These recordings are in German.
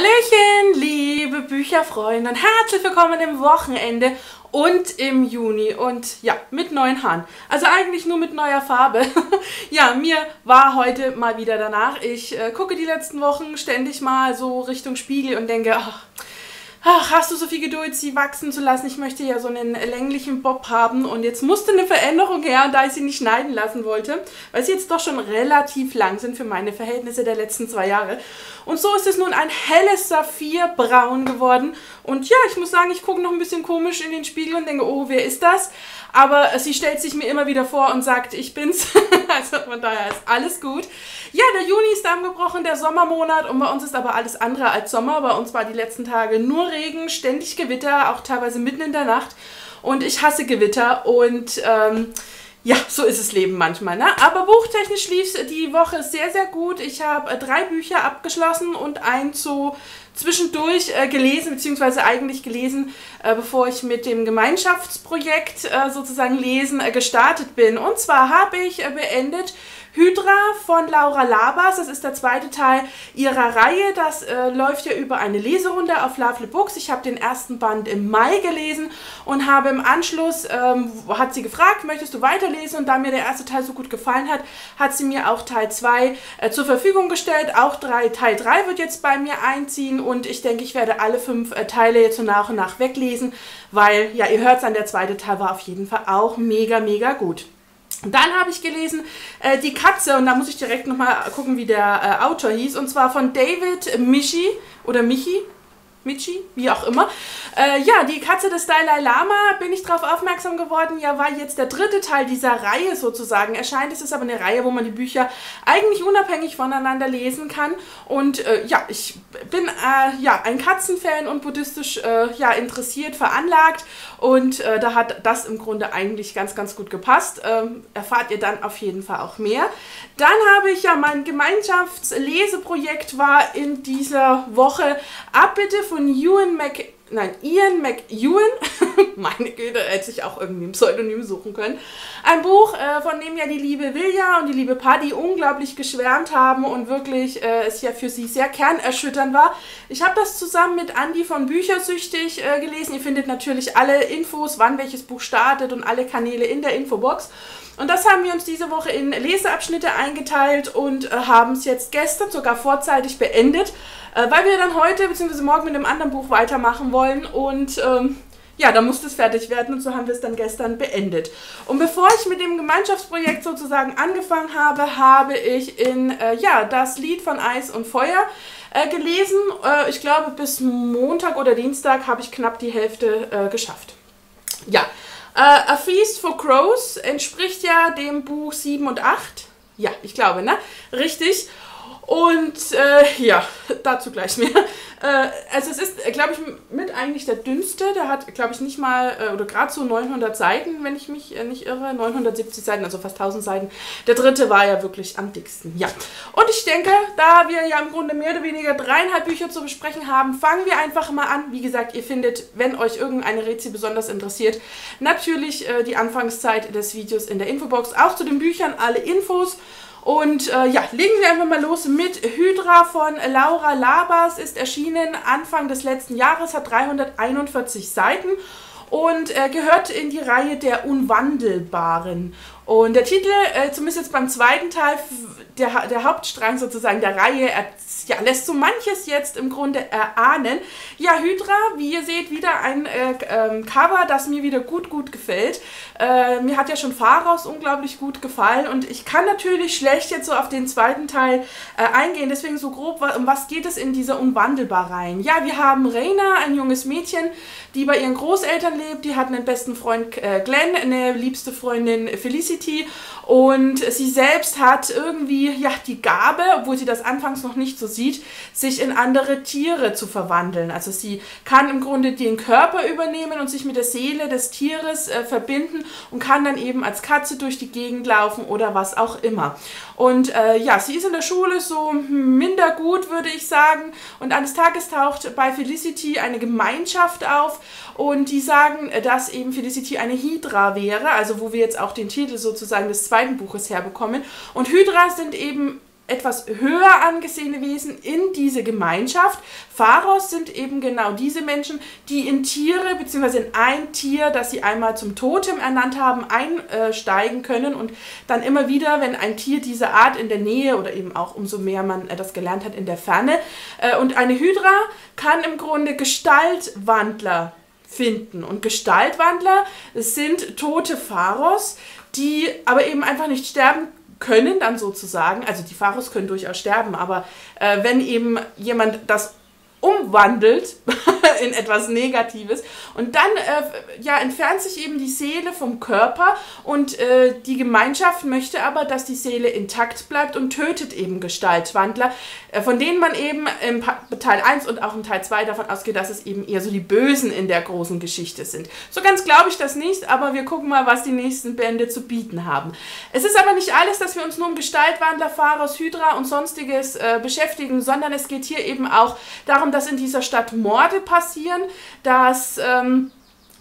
Hallöchen, liebe Bücherfreunde und herzlich willkommen im Wochenende und im Juni und ja, mit neuen Haaren. Also eigentlich nur mit neuer Farbe. ja, mir war heute mal wieder danach. Ich äh, gucke die letzten Wochen ständig mal so Richtung Spiegel und denke, ach, ach, hast du so viel Geduld, sie wachsen zu lassen? Ich möchte ja so einen länglichen Bob haben und jetzt musste eine Veränderung her, da ich sie nicht schneiden lassen wollte, weil sie jetzt doch schon relativ lang sind für meine Verhältnisse der letzten zwei Jahre. Und so ist es nun ein helles Saphirbraun geworden. Und ja, ich muss sagen, ich gucke noch ein bisschen komisch in den Spiegel und denke, oh, wer ist das? Aber sie stellt sich mir immer wieder vor und sagt, ich bin's. also von daher ist alles gut. Ja, der Juni ist angebrochen, der Sommermonat. Und bei uns ist aber alles andere als Sommer. Bei uns war die letzten Tage nur Regen, ständig Gewitter, auch teilweise mitten in der Nacht. Und ich hasse Gewitter. Und ähm, ja, so ist das Leben manchmal. Ne? Aber buchtechnisch lief die Woche sehr, sehr gut. Ich habe drei Bücher abgeschlossen und eins so zwischendurch äh, gelesen, beziehungsweise eigentlich gelesen, äh, bevor ich mit dem Gemeinschaftsprojekt äh, sozusagen Lesen äh, gestartet bin. Und zwar habe ich äh, beendet Hydra von Laura Labas. Das ist der zweite Teil ihrer Reihe. Das äh, läuft ja über eine Leserunde auf Lovely Books. Ich habe den ersten Band im Mai gelesen und habe im Anschluss, ähm, hat sie gefragt, möchtest du weiterlesen? Und da mir der erste Teil so gut gefallen hat, hat sie mir auch Teil 2 äh, zur Verfügung gestellt. Auch drei, Teil 3 wird jetzt bei mir einziehen und ich denke, ich werde alle fünf äh, Teile jetzt so nach und nach weglesen, weil, ja, ihr hört es an, der zweite Teil war auf jeden Fall auch mega, mega gut. Dann habe ich gelesen äh, Die Katze und da muss ich direkt nochmal gucken, wie der äh, Autor hieß und zwar von David Michi oder Michi, Michi, wie auch immer. Äh, ja, die Katze des Dalai Lama bin ich darauf aufmerksam geworden. Ja, weil jetzt der dritte Teil dieser Reihe sozusagen erscheint. Es ist aber eine Reihe, wo man die Bücher eigentlich unabhängig voneinander lesen kann. Und äh, ja, ich bin äh, ja ein Katzenfan und buddhistisch äh, ja interessiert, veranlagt. Und äh, da hat das im Grunde eigentlich ganz, ganz gut gepasst. Ähm, erfahrt ihr dann auf jeden Fall auch mehr. Dann habe ich ja mein Gemeinschaftsleseprojekt war in dieser Woche Abbitte von Ewan Mc nein, Ian McEwan, meine Güte, hätte ich auch irgendwie ein Pseudonym suchen können. Ein Buch, äh, von dem ja die liebe Vilja und die liebe Paddy unglaublich geschwärmt haben und wirklich äh, es ja für sie sehr kernerschütternd war. Ich habe das zusammen mit Andy von Büchersüchtig äh, gelesen. Ihr findet natürlich alle Infos, wann welches Buch startet und alle Kanäle in der Infobox. Und das haben wir uns diese Woche in Leseabschnitte eingeteilt und äh, haben es jetzt gestern sogar vorzeitig beendet, äh, weil wir dann heute bzw. morgen mit einem anderen Buch weitermachen wollen und ähm, ja, da musste es fertig werden und so haben wir es dann gestern beendet. Und bevor ich mit dem Gemeinschaftsprojekt sozusagen angefangen habe, habe ich in, äh, ja, das Lied von Eis und Feuer äh, gelesen. Äh, ich glaube, bis Montag oder Dienstag habe ich knapp die Hälfte äh, geschafft. Ja, Uh, A Feast for Crows entspricht ja dem Buch 7 und 8. Ja, ich glaube, ne? Richtig. Und äh, ja, dazu gleich mehr. Äh, also es ist, glaube ich, mit eigentlich der dünnste. Der hat, glaube ich, nicht mal, äh, oder gerade so 900 Seiten, wenn ich mich äh, nicht irre. 970 Seiten, also fast 1000 Seiten. Der dritte war ja wirklich am dicksten. Ja. Und ich denke, da wir ja im Grunde mehr oder weniger dreieinhalb Bücher zu besprechen haben, fangen wir einfach mal an. Wie gesagt, ihr findet, wenn euch irgendeine Rätsel besonders interessiert, natürlich äh, die Anfangszeit des Videos in der Infobox. Auch zu den Büchern alle Infos. Und äh, ja, legen wir einfach mal los mit Hydra von Laura Labas. Ist erschienen Anfang des letzten Jahres, hat 341 Seiten und äh, gehört in die Reihe der Unwandelbaren. Und der Titel, äh, zumindest jetzt beim zweiten Teil, der, der Hauptstrang sozusagen der Reihe, er, ja, lässt so manches jetzt im Grunde erahnen. Ja, Hydra, wie ihr seht, wieder ein äh, ähm, Cover, das mir wieder gut, gut gefällt. Äh, mir hat ja schon Pharaos unglaublich gut gefallen und ich kann natürlich schlecht jetzt so auf den zweiten Teil äh, eingehen, deswegen so grob, um was geht es in dieser Unwandelbareien? Ja, wir haben Reina, ein junges Mädchen, die bei ihren Großeltern lebt, die hat einen besten Freund äh, Glenn, eine liebste Freundin Felicity, und sie selbst hat irgendwie ja die Gabe, obwohl sie das anfangs noch nicht so sieht, sich in andere Tiere zu verwandeln. Also sie kann im Grunde den Körper übernehmen und sich mit der Seele des Tieres äh, verbinden und kann dann eben als Katze durch die Gegend laufen oder was auch immer. Und äh, ja, sie ist in der Schule so minder gut, würde ich sagen. Und eines Tages taucht bei Felicity eine Gemeinschaft auf und die sagen, dass eben Felicity eine Hydra wäre, also wo wir jetzt auch den Titel sozusagen des zweiten Buches herbekommen. Und Hydra sind eben etwas höher angesehene Wesen in diese Gemeinschaft. Pharaos sind eben genau diese Menschen, die in Tiere bzw. in ein Tier, das sie einmal zum Totem ernannt haben, einsteigen können und dann immer wieder, wenn ein Tier dieser Art in der Nähe oder eben auch umso mehr man das gelernt hat in der Ferne. Äh, und eine Hydra kann im Grunde Gestaltwandler finden. Und Gestaltwandler sind tote Pharos, die aber eben einfach nicht sterben können dann sozusagen, also die Pharos können durchaus sterben, aber äh, wenn eben jemand das umwandelt in etwas Negatives. Und dann äh, ja, entfernt sich eben die Seele vom Körper und äh, die Gemeinschaft möchte aber, dass die Seele intakt bleibt und tötet eben Gestaltwandler, äh, von denen man eben im Teil 1 und auch im Teil 2 davon ausgeht, dass es eben eher so die Bösen in der großen Geschichte sind. So ganz glaube ich das nicht, aber wir gucken mal, was die nächsten Bände zu bieten haben. Es ist aber nicht alles, dass wir uns nur um Gestaltwandler, Pharos, Hydra und sonstiges äh, beschäftigen, sondern es geht hier eben auch darum, dass in dieser Stadt Morde passieren, dass ähm,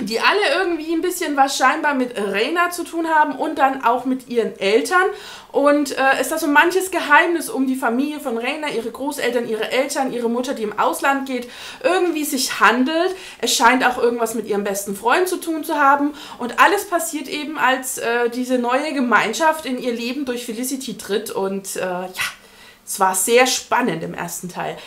die alle irgendwie ein bisschen was scheinbar mit Rena zu tun haben und dann auch mit ihren Eltern. Und äh, ist da so manches Geheimnis um die Familie von Rena, ihre Großeltern, ihre Eltern, ihre Mutter, die im Ausland geht, irgendwie sich handelt. Es scheint auch irgendwas mit ihrem besten Freund zu tun zu haben. Und alles passiert eben, als äh, diese neue Gemeinschaft in ihr Leben durch Felicity tritt. Und äh, ja, es war sehr spannend im ersten Teil.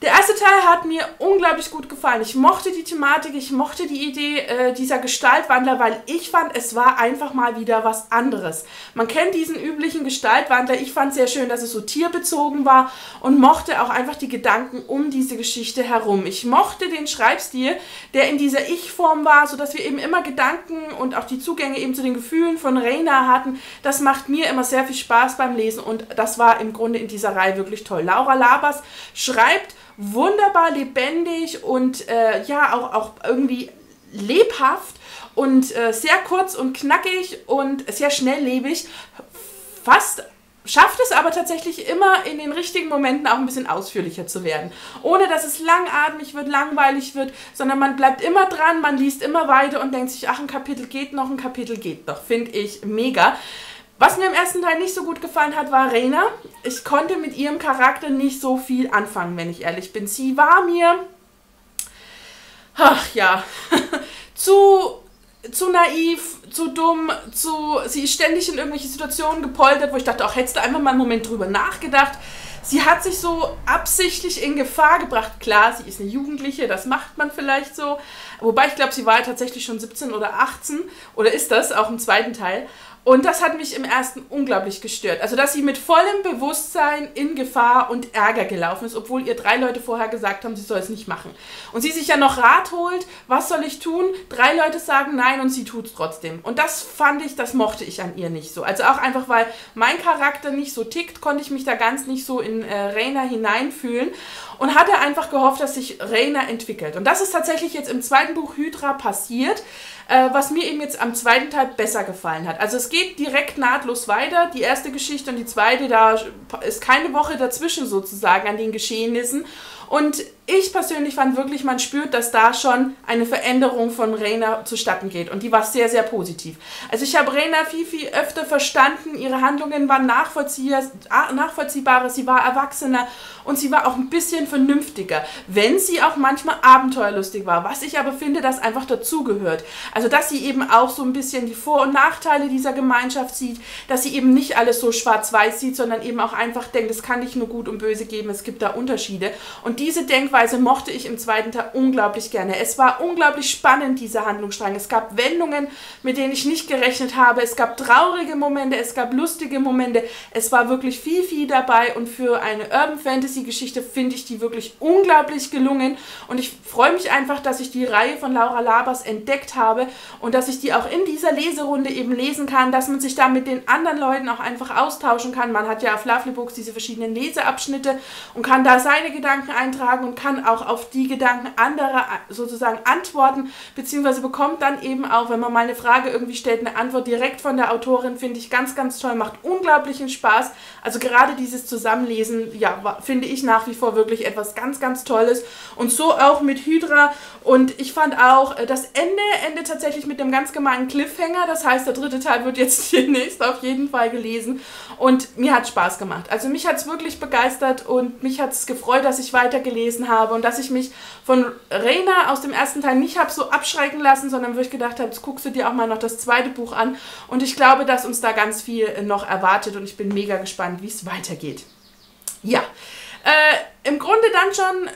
Der erste Teil hat mir unglaublich gut gefallen. Ich mochte die Thematik, ich mochte die Idee äh, dieser Gestaltwandler, weil ich fand, es war einfach mal wieder was anderes. Man kennt diesen üblichen Gestaltwandler. Ich fand sehr schön, dass es so tierbezogen war und mochte auch einfach die Gedanken um diese Geschichte herum. Ich mochte den Schreibstil, der in dieser Ich-Form war, sodass wir eben immer Gedanken und auch die Zugänge eben zu den Gefühlen von Reina hatten. Das macht mir immer sehr viel Spaß beim Lesen und das war im Grunde in dieser Reihe wirklich toll. Laura Labas schreibt wunderbar lebendig und äh, ja, auch, auch irgendwie lebhaft und äh, sehr kurz und knackig und sehr schnelllebig. Fast schafft es aber tatsächlich immer in den richtigen Momenten auch ein bisschen ausführlicher zu werden. Ohne dass es langatmig wird, langweilig wird, sondern man bleibt immer dran, man liest immer weiter und denkt sich, ach, ein Kapitel geht noch, ein Kapitel geht noch. Finde ich mega. Was mir im ersten Teil nicht so gut gefallen hat, war Rena. Ich konnte mit ihrem Charakter nicht so viel anfangen, wenn ich ehrlich bin. Sie war mir, ach ja, zu, zu naiv, zu dumm, zu, sie ist ständig in irgendwelche Situationen gepoltert, wo ich dachte, ach, hättest du einfach mal einen Moment drüber nachgedacht. Sie hat sich so absichtlich in Gefahr gebracht. Klar, sie ist eine Jugendliche, das macht man vielleicht so. Wobei ich glaube, sie war ja tatsächlich schon 17 oder 18 oder ist das auch im zweiten Teil. Und das hat mich im ersten unglaublich gestört. Also, dass sie mit vollem Bewusstsein in Gefahr und Ärger gelaufen ist, obwohl ihr drei Leute vorher gesagt haben, sie soll es nicht machen. Und sie sich ja noch Rat holt, was soll ich tun? Drei Leute sagen nein und sie tut es trotzdem. Und das fand ich, das mochte ich an ihr nicht so. Also auch einfach, weil mein Charakter nicht so tickt, konnte ich mich da ganz nicht so in äh, Raina hineinfühlen und hatte einfach gehofft, dass sich Raina entwickelt. Und das ist tatsächlich jetzt im zweiten Buch Hydra passiert äh, was mir eben jetzt am zweiten Teil besser gefallen hat. Also es geht direkt nahtlos weiter. Die erste Geschichte und die zweite, da ist keine Woche dazwischen sozusagen an den Geschehnissen. Und ich persönlich fand wirklich, man spürt, dass da schon eine Veränderung von Rainer zustatten geht. Und die war sehr, sehr positiv. Also ich habe Rainer viel, viel öfter verstanden. Ihre Handlungen waren nachvollziehbarer, sie war erwachsener und sie war auch ein bisschen vernünftiger. Wenn sie auch manchmal abenteuerlustig war. Was ich aber finde, das einfach dazugehört. Also dass sie eben auch so ein bisschen die Vor- und Nachteile dieser Gemeinschaft sieht. Dass sie eben nicht alles so schwarz-weiß sieht, sondern eben auch einfach denkt, es kann nicht nur gut und böse geben, es gibt da Unterschiede. Und diese Denkweise mochte ich im zweiten Teil unglaublich gerne. Es war unglaublich spannend, dieser Handlungsstrang. Es gab Wendungen, mit denen ich nicht gerechnet habe. Es gab traurige Momente, es gab lustige Momente. Es war wirklich viel, viel dabei und für eine Urban Fantasy Geschichte finde ich die wirklich unglaublich gelungen und ich freue mich einfach, dass ich die Reihe von Laura Labers entdeckt habe und dass ich die auch in dieser Leserunde eben lesen kann, dass man sich da mit den anderen Leuten auch einfach austauschen kann. Man hat ja auf Lovely Books diese verschiedenen Leseabschnitte und kann da seine Gedanken ein eintragen und kann auch auf die Gedanken anderer sozusagen antworten, beziehungsweise bekommt dann eben auch, wenn man mal eine Frage irgendwie stellt, eine Antwort direkt von der Autorin, finde ich ganz, ganz toll, macht unglaublichen Spaß. Also gerade dieses Zusammenlesen, ja, finde ich nach wie vor wirklich etwas ganz, ganz Tolles. Und so auch mit Hydra. Und ich fand auch, äh, das Ende endet tatsächlich mit einem ganz gemeinen Cliffhanger. Das heißt, der dritte Teil wird jetzt demnächst auf jeden Fall gelesen. Und mir hat Spaß gemacht. Also mich hat es wirklich begeistert und mich hat es gefreut, dass ich weitergelesen habe und dass ich mich von Reina aus dem ersten Teil nicht habe so abschrecken lassen, sondern wo ich gedacht habe, jetzt guckst du dir auch mal noch das zweite Buch an. Und ich glaube, dass uns da ganz viel noch erwartet und ich bin mega gespannt, wie es weitergeht. Ja, äh, Im Grunde dann schon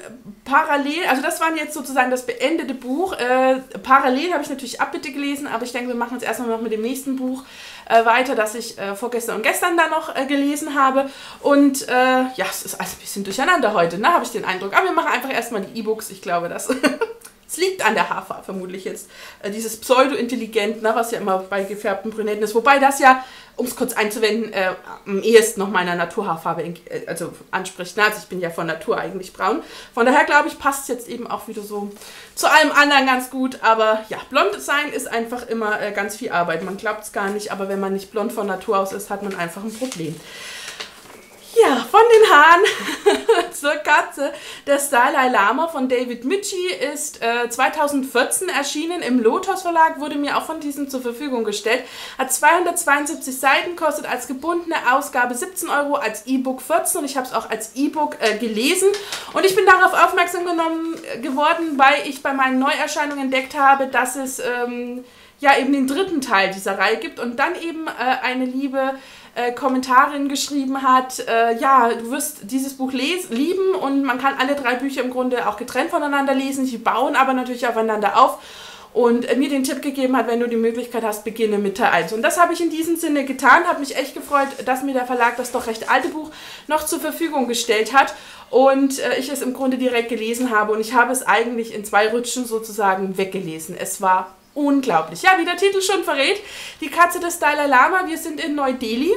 parallel, also das war jetzt sozusagen das beendete Buch. Äh, parallel habe ich natürlich Abbitte gelesen, aber ich denke, wir machen jetzt erstmal noch mit dem nächsten Buch äh, weiter, das ich äh, vorgestern und gestern dann noch äh, gelesen habe. Und ja, es ist alles ein bisschen durcheinander heute, ne? habe ich den Eindruck. Aber wir machen einfach erstmal die E-Books, ich glaube, das. Es liegt an der Hafer, vermutlich jetzt. Äh, dieses Pseudo-Intelligent, ne, was ja immer bei gefärbten Brünetten ist. Wobei das ja, um es kurz einzuwenden, äh, am ehesten noch meiner Naturhaarfarbe äh, also anspricht. Ne? Also ich bin ja von Natur eigentlich braun. Von daher glaube ich, passt es jetzt eben auch wieder so zu allem anderen ganz gut. Aber ja, blond sein ist einfach immer äh, ganz viel Arbeit. Man glaubt es gar nicht, aber wenn man nicht blond von Natur aus ist, hat man einfach ein Problem. Ja, von den Haaren zur Katze. Das Dalai Lama von David Michi ist äh, 2014 erschienen im Lotus Verlag, wurde mir auch von diesem zur Verfügung gestellt. Hat 272 Seiten, kostet als gebundene Ausgabe 17 Euro, als E-Book 14 und ich habe es auch als E-Book äh, gelesen. Und ich bin darauf aufmerksam genommen, äh, geworden, weil ich bei meinen Neuerscheinungen entdeckt habe, dass es ähm, ja eben den dritten Teil dieser Reihe gibt und dann eben äh, eine liebe äh, Kommentarin geschrieben hat, äh, ja, du wirst dieses Buch lieben und man kann alle drei Bücher im Grunde auch getrennt voneinander lesen. Sie bauen aber natürlich aufeinander auf und äh, mir den Tipp gegeben hat, wenn du die Möglichkeit hast, beginne mit Teil 1. Und das habe ich in diesem Sinne getan, habe mich echt gefreut, dass mir der Verlag das doch recht alte Buch noch zur Verfügung gestellt hat und äh, ich es im Grunde direkt gelesen habe und ich habe es eigentlich in zwei Rutschen sozusagen weggelesen. Es war unglaublich. Ja, wie der Titel schon verrät, die Katze des Dalai Lama. Wir sind in Neu-Delhi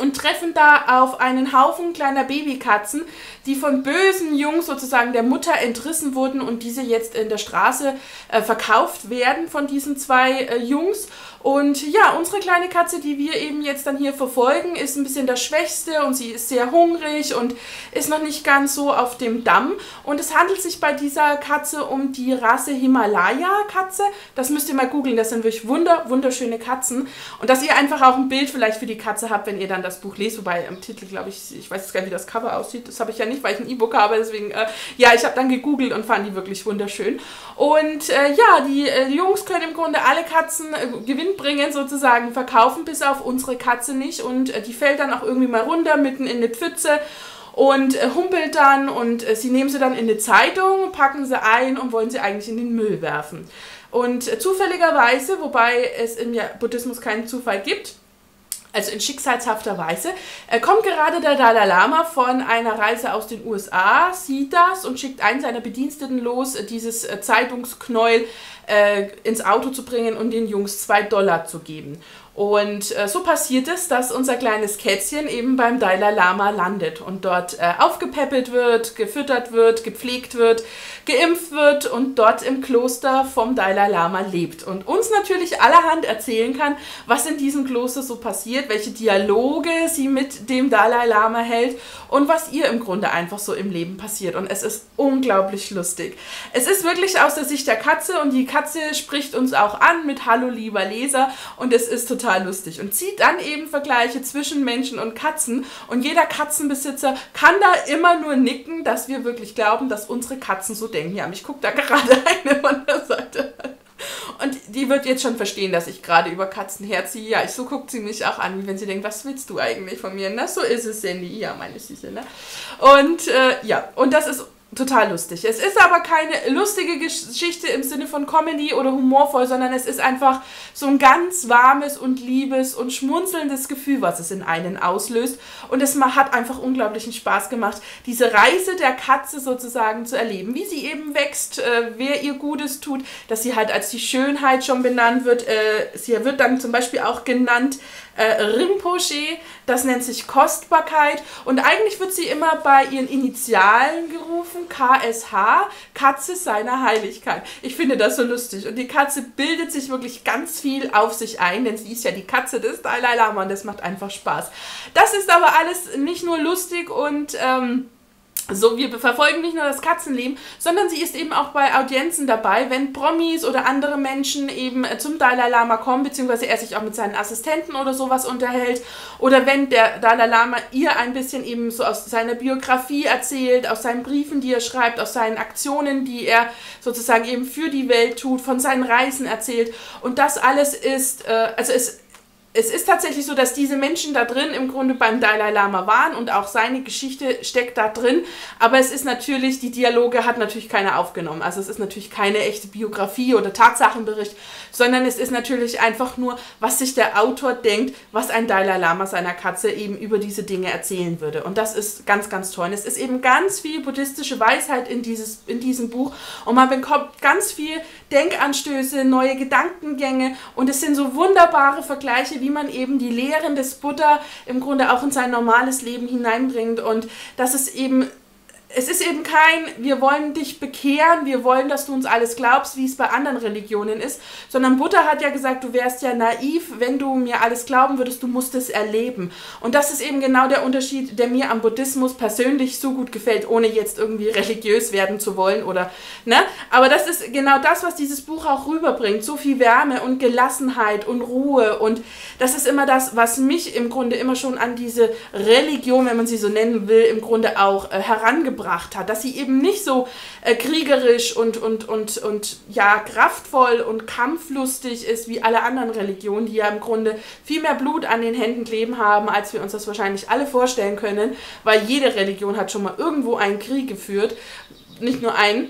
und treffen da auf einen Haufen kleiner Babykatzen, die von bösen Jungs sozusagen der Mutter entrissen wurden und diese jetzt in der Straße äh, verkauft werden von diesen zwei äh, Jungs. Und ja, unsere kleine Katze, die wir eben jetzt dann hier verfolgen, ist ein bisschen das Schwächste und sie ist sehr hungrig und ist noch nicht ganz so auf dem Damm. Und es handelt sich bei dieser Katze um die Rasse Himalaya-Katze. Das müsst ihr mal googeln, das sind wirklich wunder, wunderschöne Katzen. Und dass ihr einfach auch ein Bild vielleicht für die Katze habt, wenn ihr dann das Buch lest. Wobei am Titel, glaube ich, ich weiß jetzt gar nicht, wie das Cover aussieht. Das habe ich ja nicht, weil ich ein E-Book habe. Deswegen, äh, ja, ich habe dann gegoogelt und fand die wirklich wunderschön. Und äh, ja, die, äh, Jungs können im Grunde alle Katzen äh, gewinnen bringen sozusagen, verkaufen bis auf unsere Katze nicht und äh, die fällt dann auch irgendwie mal runter mitten in eine Pfütze und äh, humpelt dann und äh, sie nehmen sie dann in eine Zeitung, packen sie ein und wollen sie eigentlich in den Müll werfen. Und zufälligerweise, wobei es im Buddhismus keinen Zufall gibt, also in schicksalshafter Weise, kommt gerade der Dalai Lama von einer Reise aus den USA, sieht das und schickt einen seiner Bediensteten los, dieses Zeitungsknäuel äh, ins Auto zu bringen und den Jungs zwei Dollar zu geben. Und äh, so passiert es, dass unser kleines Kätzchen eben beim Dalai Lama landet und dort äh, aufgepäppelt wird, gefüttert wird, gepflegt wird, geimpft wird und dort im Kloster vom Dalai Lama lebt. Und uns natürlich allerhand erzählen kann, was in diesem Kloster so passiert, welche Dialoge sie mit dem Dalai Lama hält und was ihr im Grunde einfach so im Leben passiert. Und es ist unglaublich lustig. Es ist wirklich aus der Sicht der Katze und die Katze spricht uns auch an mit Hallo lieber Leser und es ist total total lustig und zieht dann eben Vergleiche zwischen Menschen und Katzen und jeder Katzenbesitzer kann da immer nur nicken, dass wir wirklich glauben, dass unsere Katzen so denken. Ja, mich guckt da gerade eine von der Seite und die wird jetzt schon verstehen, dass ich gerade über Katzen herziehe. Ja, ich, so guckt sie mich auch an, wie wenn sie denkt, was willst du eigentlich von mir? Na, so ist es, Sandy. Ja, meine Süße, ne? Und äh, ja, und das ist total lustig. Es ist aber keine lustige Geschichte im Sinne von Comedy oder humorvoll, sondern es ist einfach so ein ganz warmes und liebes und schmunzelndes Gefühl, was es in einen auslöst. Und es hat einfach unglaublichen Spaß gemacht, diese Reise der Katze sozusagen zu erleben, wie sie eben wächst, äh, wer ihr Gutes tut, dass sie halt als die Schönheit schon benannt wird. Äh, sie wird dann zum Beispiel auch genannt äh, Rinpoche, das nennt sich Kostbarkeit und eigentlich wird sie immer bei ihren Initialen gerufen, KSH, Katze seiner Heiligkeit. Ich finde das so lustig und die Katze bildet sich wirklich ganz viel auf sich ein, denn sie ist ja die Katze des Dalai Lama und das macht einfach Spaß. Das ist aber alles nicht nur lustig und ähm, so, wir verfolgen nicht nur das Katzenleben, sondern sie ist eben auch bei Audienzen dabei, wenn Promis oder andere Menschen eben zum Dalai Lama kommen, beziehungsweise er sich auch mit seinen Assistenten oder sowas unterhält. Oder wenn der Dalai Lama ihr ein bisschen eben so aus seiner Biografie erzählt, aus seinen Briefen, die er schreibt, aus seinen Aktionen, die er sozusagen eben für die Welt tut, von seinen Reisen erzählt. Und das alles ist, äh, also es es ist tatsächlich so, dass diese Menschen da drin im Grunde beim Dalai Lama waren und auch seine Geschichte steckt da drin. Aber es ist natürlich, die Dialoge hat natürlich keiner aufgenommen. Also es ist natürlich keine echte Biografie oder Tatsachenbericht, sondern es ist natürlich einfach nur, was sich der Autor denkt, was ein Dalai Lama seiner Katze eben über diese Dinge erzählen würde. Und das ist ganz, ganz toll. Und es ist eben ganz viel buddhistische Weisheit in, dieses, in diesem Buch und man bekommt ganz viel Denkanstöße, neue Gedankengänge und es sind so wunderbare Vergleiche wie man eben die Lehren des Buddha im Grunde auch in sein normales Leben hineinbringt. Und dass es eben es ist eben kein, wir wollen dich bekehren, wir wollen, dass du uns alles glaubst, wie es bei anderen Religionen ist, sondern Buddha hat ja gesagt, du wärst ja naiv, wenn du mir alles glauben würdest, du musst es erleben. Und das ist eben genau der Unterschied, der mir am Buddhismus persönlich so gut gefällt, ohne jetzt irgendwie religiös werden zu wollen oder, ne? Aber das ist genau das, was dieses Buch auch rüberbringt. So viel Wärme und Gelassenheit und Ruhe und das ist immer das, was mich im Grunde immer schon an diese Religion, wenn man sie so nennen will, im Grunde auch äh, herangebracht gebracht hat, dass sie eben nicht so äh, kriegerisch und, und, und, und ja, kraftvoll und kampflustig ist wie alle anderen Religionen, die ja im Grunde viel mehr Blut an den Händen kleben haben, als wir uns das wahrscheinlich alle vorstellen können, weil jede Religion hat schon mal irgendwo einen Krieg geführt, nicht nur einen.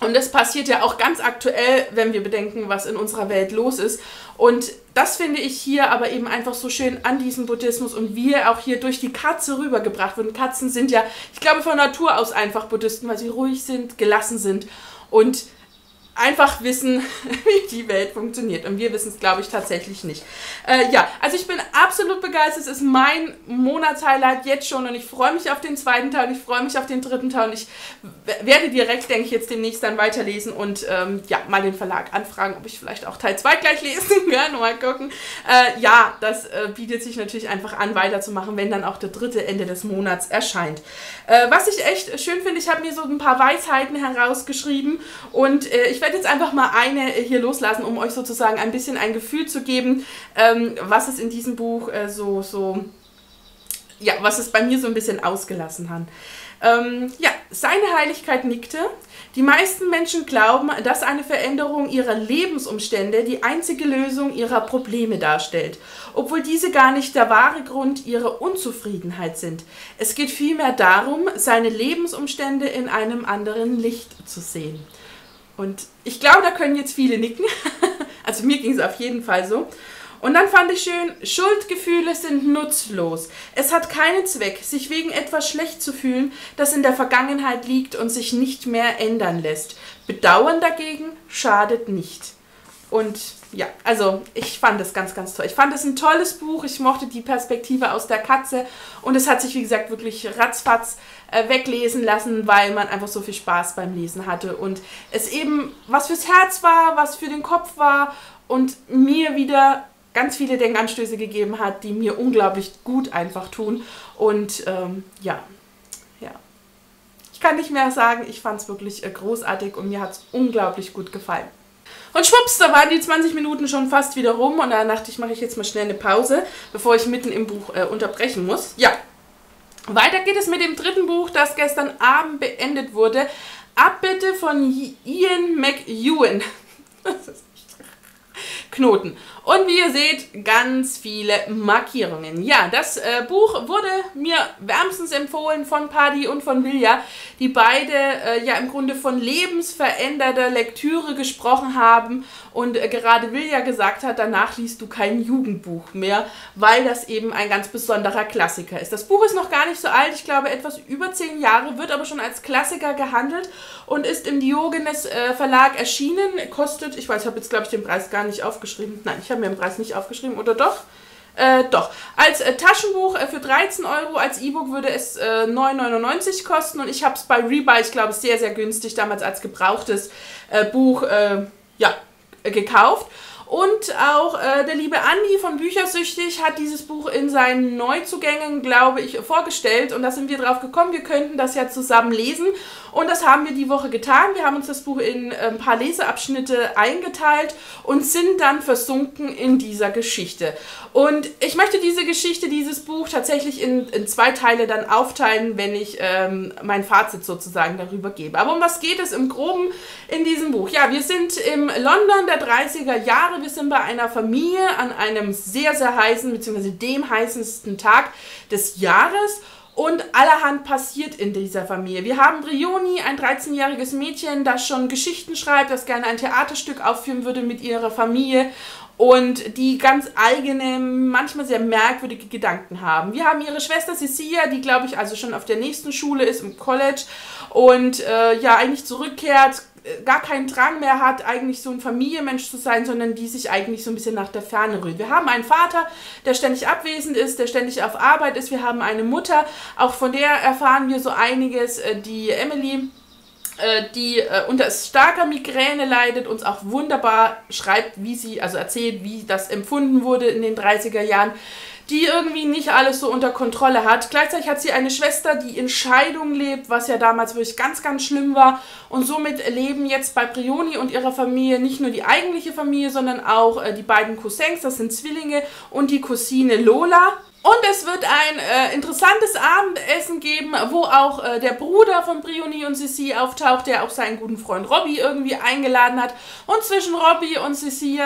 Und das passiert ja auch ganz aktuell, wenn wir bedenken, was in unserer Welt los ist. Und das finde ich hier aber eben einfach so schön an diesem Buddhismus und wie er auch hier durch die Katze rübergebracht wird. Und Katzen sind ja, ich glaube, von Natur aus einfach Buddhisten, weil sie ruhig sind, gelassen sind und einfach wissen, wie die Welt funktioniert. Und wir wissen es, glaube ich, tatsächlich nicht. Äh, ja, also ich bin absolut begeistert. Es ist mein Monatshighlight jetzt schon und ich freue mich auf den zweiten Teil, ich freue mich auf den dritten Teil und ich werde direkt, denke ich, jetzt demnächst dann weiterlesen und ähm, ja, mal den Verlag anfragen, ob ich vielleicht auch Teil 2 gleich lesen kann. Mal gucken. Äh, ja, das äh, bietet sich natürlich einfach an, weiterzumachen, wenn dann auch der dritte Ende des Monats erscheint. Äh, was ich echt schön finde, ich habe mir so ein paar Weisheiten herausgeschrieben und äh, ich werde werde jetzt einfach mal eine hier loslassen, um euch sozusagen ein bisschen ein Gefühl zu geben, ähm, was es in diesem Buch äh, so, so, ja, was es bei mir so ein bisschen ausgelassen hat. Ähm, ja, seine Heiligkeit nickte. Die meisten Menschen glauben, dass eine Veränderung ihrer Lebensumstände die einzige Lösung ihrer Probleme darstellt, obwohl diese gar nicht der wahre Grund ihrer Unzufriedenheit sind. Es geht vielmehr darum, seine Lebensumstände in einem anderen Licht zu sehen. Und ich glaube, da können jetzt viele nicken. also mir ging es auf jeden Fall so. Und dann fand ich schön, Schuldgefühle sind nutzlos. Es hat keinen Zweck, sich wegen etwas schlecht zu fühlen, das in der Vergangenheit liegt und sich nicht mehr ändern lässt. Bedauern dagegen schadet nicht. Und ja, also ich fand es ganz, ganz toll. Ich fand es ein tolles Buch. Ich mochte die Perspektive aus der Katze und es hat sich, wie gesagt, wirklich ratzfatz äh, weglesen lassen, weil man einfach so viel Spaß beim Lesen hatte und es eben was fürs Herz war, was für den Kopf war und mir wieder ganz viele Denkanstöße gegeben hat, die mir unglaublich gut einfach tun. Und ähm, ja, ja. Ich kann nicht mehr sagen, ich fand es wirklich äh, großartig und mir hat es unglaublich gut gefallen. Und schwupps, da waren die 20 Minuten schon fast wieder rum und da dachte ich, mache ich jetzt mal schnell eine Pause, bevor ich mitten im Buch äh, unterbrechen muss. Ja, weiter geht es mit dem dritten Buch, das gestern Abend beendet wurde. Abbitte von Ian McEwan. Knoten. Und wie ihr seht, ganz viele Markierungen. Ja, das äh, Buch wurde mir wärmstens empfohlen von Paddy und von Vilja, die beide äh, ja im Grunde von lebensverändernder Lektüre gesprochen haben und äh, gerade Vilja gesagt hat, danach liest du kein Jugendbuch mehr, weil das eben ein ganz besonderer Klassiker ist. Das Buch ist noch gar nicht so alt, ich glaube etwas über zehn Jahre, wird aber schon als Klassiker gehandelt und ist im Diogenes äh, Verlag erschienen, kostet, ich weiß, ich habe jetzt glaube ich den Preis gar nicht aufgeschrieben, nein, ich habe mir den Preis nicht aufgeschrieben, oder doch? Äh, doch. Als äh, Taschenbuch äh, für 13 Euro, als E-Book würde es äh, 9,99 kosten und ich habe es bei Rebuy, ich glaube, sehr, sehr günstig, damals als gebrauchtes äh, Buch, äh, ja, gekauft. Und auch äh, der liebe Andi von Büchersüchtig hat dieses Buch in seinen Neuzugängen, glaube ich, vorgestellt. Und da sind wir drauf gekommen, wir könnten das ja zusammen lesen. Und das haben wir die Woche getan. Wir haben uns das Buch in äh, ein paar Leseabschnitte eingeteilt und sind dann versunken in dieser Geschichte. Und ich möchte diese Geschichte, dieses Buch tatsächlich in, in zwei Teile dann aufteilen, wenn ich ähm, mein Fazit sozusagen darüber gebe. Aber um was geht es im Groben in diesem Buch? Ja, wir sind im London der 30er Jahre wir sind bei einer Familie an einem sehr, sehr heißen, beziehungsweise dem heißesten Tag des Jahres. Und allerhand passiert in dieser Familie. Wir haben Brioni, ein 13-jähriges Mädchen, das schon Geschichten schreibt, das gerne ein Theaterstück aufführen würde mit ihrer Familie und die ganz eigene, manchmal sehr merkwürdige Gedanken haben. Wir haben ihre Schwester Cecilia, die glaube ich also schon auf der nächsten Schule ist im College und äh, ja eigentlich zurückkehrt, gar keinen Drang mehr hat, eigentlich so ein Familienmensch zu sein, sondern die sich eigentlich so ein bisschen nach der Ferne rührt. Wir haben einen Vater, der ständig abwesend ist, der ständig auf Arbeit ist. Wir haben eine Mutter, auch von der erfahren wir so einiges. Äh, die Emily, äh, die äh, unter starker Migräne leidet, uns auch wunderbar schreibt, wie sie, also erzählt, wie das empfunden wurde in den 30er Jahren die irgendwie nicht alles so unter Kontrolle hat. Gleichzeitig hat sie eine Schwester, die in Scheidung lebt, was ja damals wirklich ganz, ganz schlimm war. Und somit leben jetzt bei Brioni und ihrer Familie nicht nur die eigentliche Familie, sondern auch äh, die beiden Cousins, das sind Zwillinge, und die Cousine Lola. Und es wird ein äh, interessantes Abendessen geben, wo auch äh, der Bruder von Brioni und Sissi auftaucht, der auch seinen guten Freund Robbie irgendwie eingeladen hat. Und zwischen Robbie und Sissi,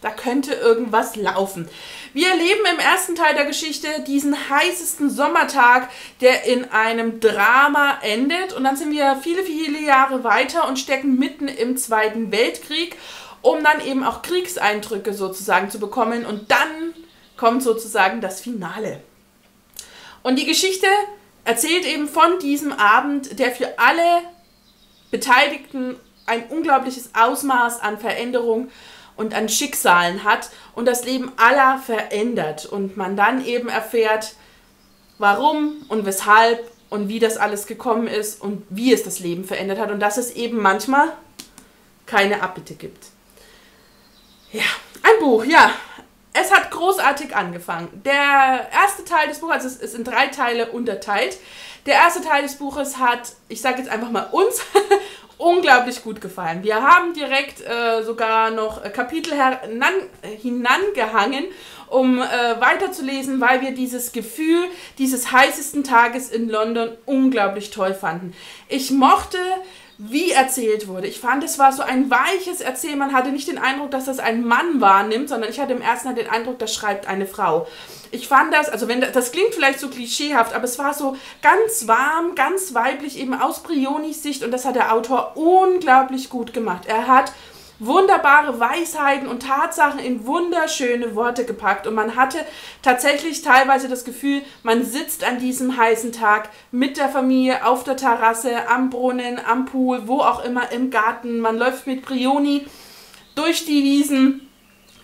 da könnte irgendwas laufen. Wir erleben im ersten Teil der Geschichte diesen heißesten Sommertag, der in einem Drama endet. Und dann sind wir viele, viele Jahre weiter und stecken mitten im Zweiten Weltkrieg, um dann eben auch Kriegseindrücke sozusagen zu bekommen. Und dann kommt sozusagen das Finale. Und die Geschichte erzählt eben von diesem Abend, der für alle Beteiligten ein unglaubliches Ausmaß an Veränderung und an Schicksalen hat und das Leben aller verändert und man dann eben erfährt, warum und weshalb und wie das alles gekommen ist und wie es das Leben verändert hat und dass es eben manchmal keine Abbitte gibt. Ja, ein Buch, ja. Es hat großartig angefangen. Der erste Teil des Buches, also es ist in drei Teile unterteilt. Der erste Teil des Buches hat, ich sage jetzt einfach mal uns, unglaublich gut gefallen. Wir haben direkt äh, sogar noch Kapitel heran, hinangehangen, um äh, weiterzulesen, weil wir dieses Gefühl dieses heißesten Tages in London unglaublich toll fanden. Ich mochte wie erzählt wurde. Ich fand, es war so ein weiches Erzählen. Man hatte nicht den Eindruck, dass das ein Mann wahrnimmt, sondern ich hatte im ersten Mal den Eindruck, das schreibt eine Frau. Ich fand das, also wenn das, das klingt vielleicht so klischeehaft, aber es war so ganz warm, ganz weiblich, eben aus Brionis Sicht und das hat der Autor unglaublich gut gemacht. Er hat wunderbare Weisheiten und Tatsachen in wunderschöne Worte gepackt. Und man hatte tatsächlich teilweise das Gefühl, man sitzt an diesem heißen Tag mit der Familie auf der Terrasse, am Brunnen, am Pool, wo auch immer, im Garten. Man läuft mit Brioni durch die Wiesen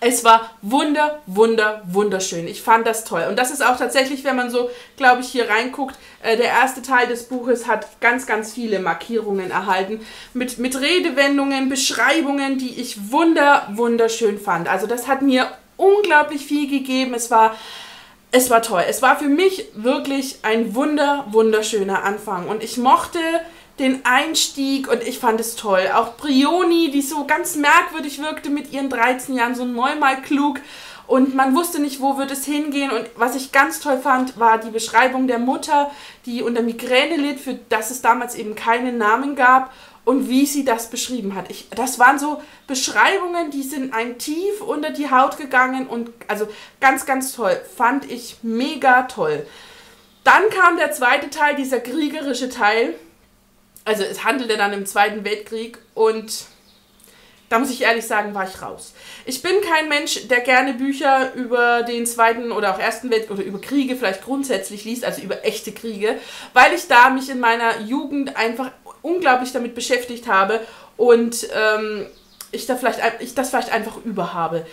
es war wunder, wunder, wunderschön. Ich fand das toll. Und das ist auch tatsächlich, wenn man so, glaube ich, hier reinguckt, äh, der erste Teil des Buches hat ganz, ganz viele Markierungen erhalten. Mit, mit Redewendungen, Beschreibungen, die ich wunder, wunderschön fand. Also das hat mir unglaublich viel gegeben. Es war, es war toll. Es war für mich wirklich ein wunder, wunderschöner Anfang. Und ich mochte den Einstieg und ich fand es toll. Auch Brioni, die so ganz merkwürdig wirkte mit ihren 13 Jahren, so neunmal klug und man wusste nicht, wo wird es hingehen. Und was ich ganz toll fand, war die Beschreibung der Mutter, die unter Migräne litt, für das es damals eben keinen Namen gab und wie sie das beschrieben hat. Ich, das waren so Beschreibungen, die sind ein tief unter die Haut gegangen und also ganz, ganz toll. Fand ich mega toll. Dann kam der zweite Teil, dieser kriegerische Teil also es handelte dann im Zweiten Weltkrieg und da muss ich ehrlich sagen, war ich raus. Ich bin kein Mensch, der gerne Bücher über den Zweiten oder auch Ersten Weltkrieg oder über Kriege vielleicht grundsätzlich liest, also über echte Kriege, weil ich da mich in meiner Jugend einfach unglaublich damit beschäftigt habe und ähm, ich, da vielleicht, ich das vielleicht einfach überhabe.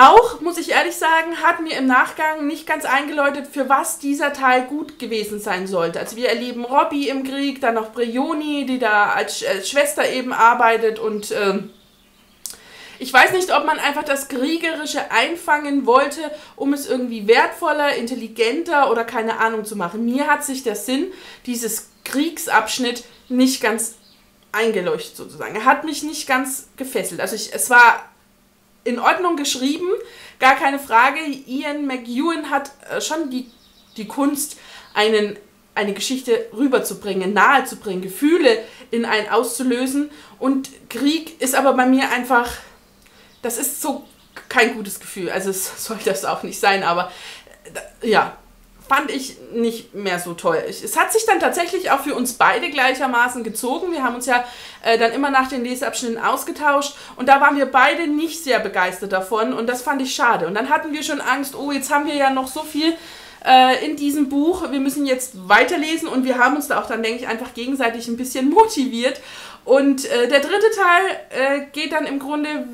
Auch, muss ich ehrlich sagen, hat mir im Nachgang nicht ganz eingeläutet, für was dieser Teil gut gewesen sein sollte. Also wir erleben Robbie im Krieg, dann noch Brioni, die da als, als Schwester eben arbeitet und... Äh, ich weiß nicht, ob man einfach das Kriegerische einfangen wollte, um es irgendwie wertvoller, intelligenter oder keine Ahnung zu machen. Mir hat sich der Sinn dieses Kriegsabschnitt nicht ganz eingeleuchtet sozusagen. Er hat mich nicht ganz gefesselt. Also ich, es war in Ordnung geschrieben, gar keine Frage. Ian McEwan hat äh, schon die, die Kunst, einen, eine Geschichte rüberzubringen, nahezubringen, Gefühle in einen auszulösen. Und Krieg ist aber bei mir einfach das ist so kein gutes Gefühl. Also es soll das auch nicht sein, aber äh, ja, fand ich nicht mehr so toll. es hat sich dann tatsächlich auch für uns beide gleichermaßen gezogen. Wir haben uns ja äh, dann immer nach den Leseabschnitten ausgetauscht und da waren wir beide nicht sehr begeistert davon und das fand ich schade. Und dann hatten wir schon Angst, oh, jetzt haben wir ja noch so viel äh, in diesem Buch, wir müssen jetzt weiterlesen und wir haben uns da auch dann, denke ich, einfach gegenseitig ein bisschen motiviert. Und äh, der dritte Teil äh, geht dann im Grunde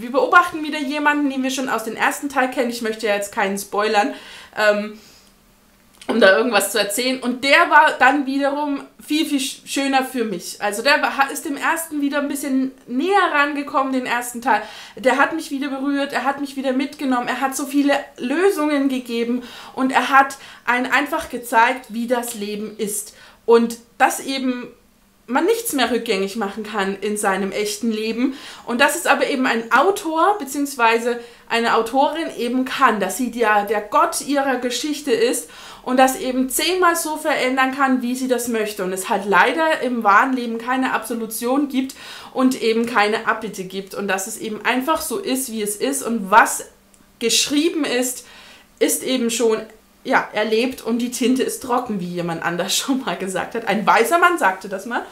wir beobachten wieder jemanden, den wir schon aus dem ersten Teil kennen. Ich möchte ja jetzt keinen spoilern, ähm, um da irgendwas zu erzählen. Und der war dann wiederum viel, viel schöner für mich. Also der ist dem ersten wieder ein bisschen näher rangekommen, den ersten Teil. Der hat mich wieder berührt, er hat mich wieder mitgenommen, er hat so viele Lösungen gegeben und er hat einen einfach gezeigt, wie das Leben ist. Und das eben man nichts mehr rückgängig machen kann in seinem echten Leben. Und das ist aber eben ein Autor bzw. eine Autorin eben kann, dass sie der, der Gott ihrer Geschichte ist und das eben zehnmal so verändern kann, wie sie das möchte. Und es halt leider im wahren Leben keine Absolution gibt und eben keine Abbitte gibt. Und dass es eben einfach so ist, wie es ist und was geschrieben ist, ist eben schon ja, erlebt und die Tinte ist trocken, wie jemand anders schon mal gesagt hat. Ein weiser Mann sagte das mal.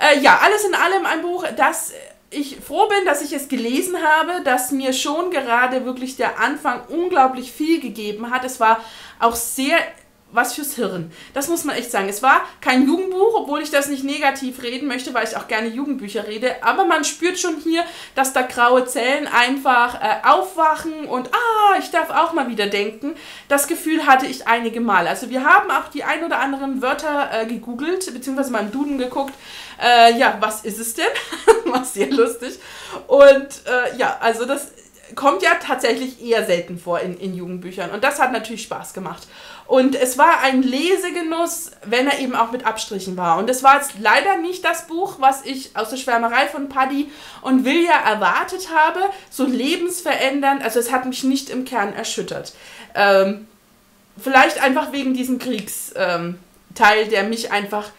Äh, ja, alles in allem ein Buch, das ich froh bin, dass ich es gelesen habe, dass mir schon gerade wirklich der Anfang unglaublich viel gegeben hat. Es war auch sehr was fürs Hirn. Das muss man echt sagen. Es war kein Jugendbuch, obwohl ich das nicht negativ reden möchte, weil ich auch gerne Jugendbücher rede. Aber man spürt schon hier, dass da graue Zellen einfach äh, aufwachen und ah, ich darf auch mal wieder denken. Das Gefühl hatte ich einige Mal. Also wir haben auch die ein oder anderen Wörter äh, gegoogelt, beziehungsweise mal im Duden geguckt. Äh, ja, was ist es denn? war sehr lustig. Und äh, ja, also das kommt ja tatsächlich eher selten vor in, in Jugendbüchern. Und das hat natürlich Spaß gemacht. Und es war ein Lesegenuss, wenn er eben auch mit Abstrichen war. Und es war jetzt leider nicht das Buch, was ich aus der Schwärmerei von Paddy und Vilja erwartet habe. So lebensverändernd. Also es hat mich nicht im Kern erschüttert. Ähm, vielleicht einfach wegen diesem Kriegsteil, ähm, der mich einfach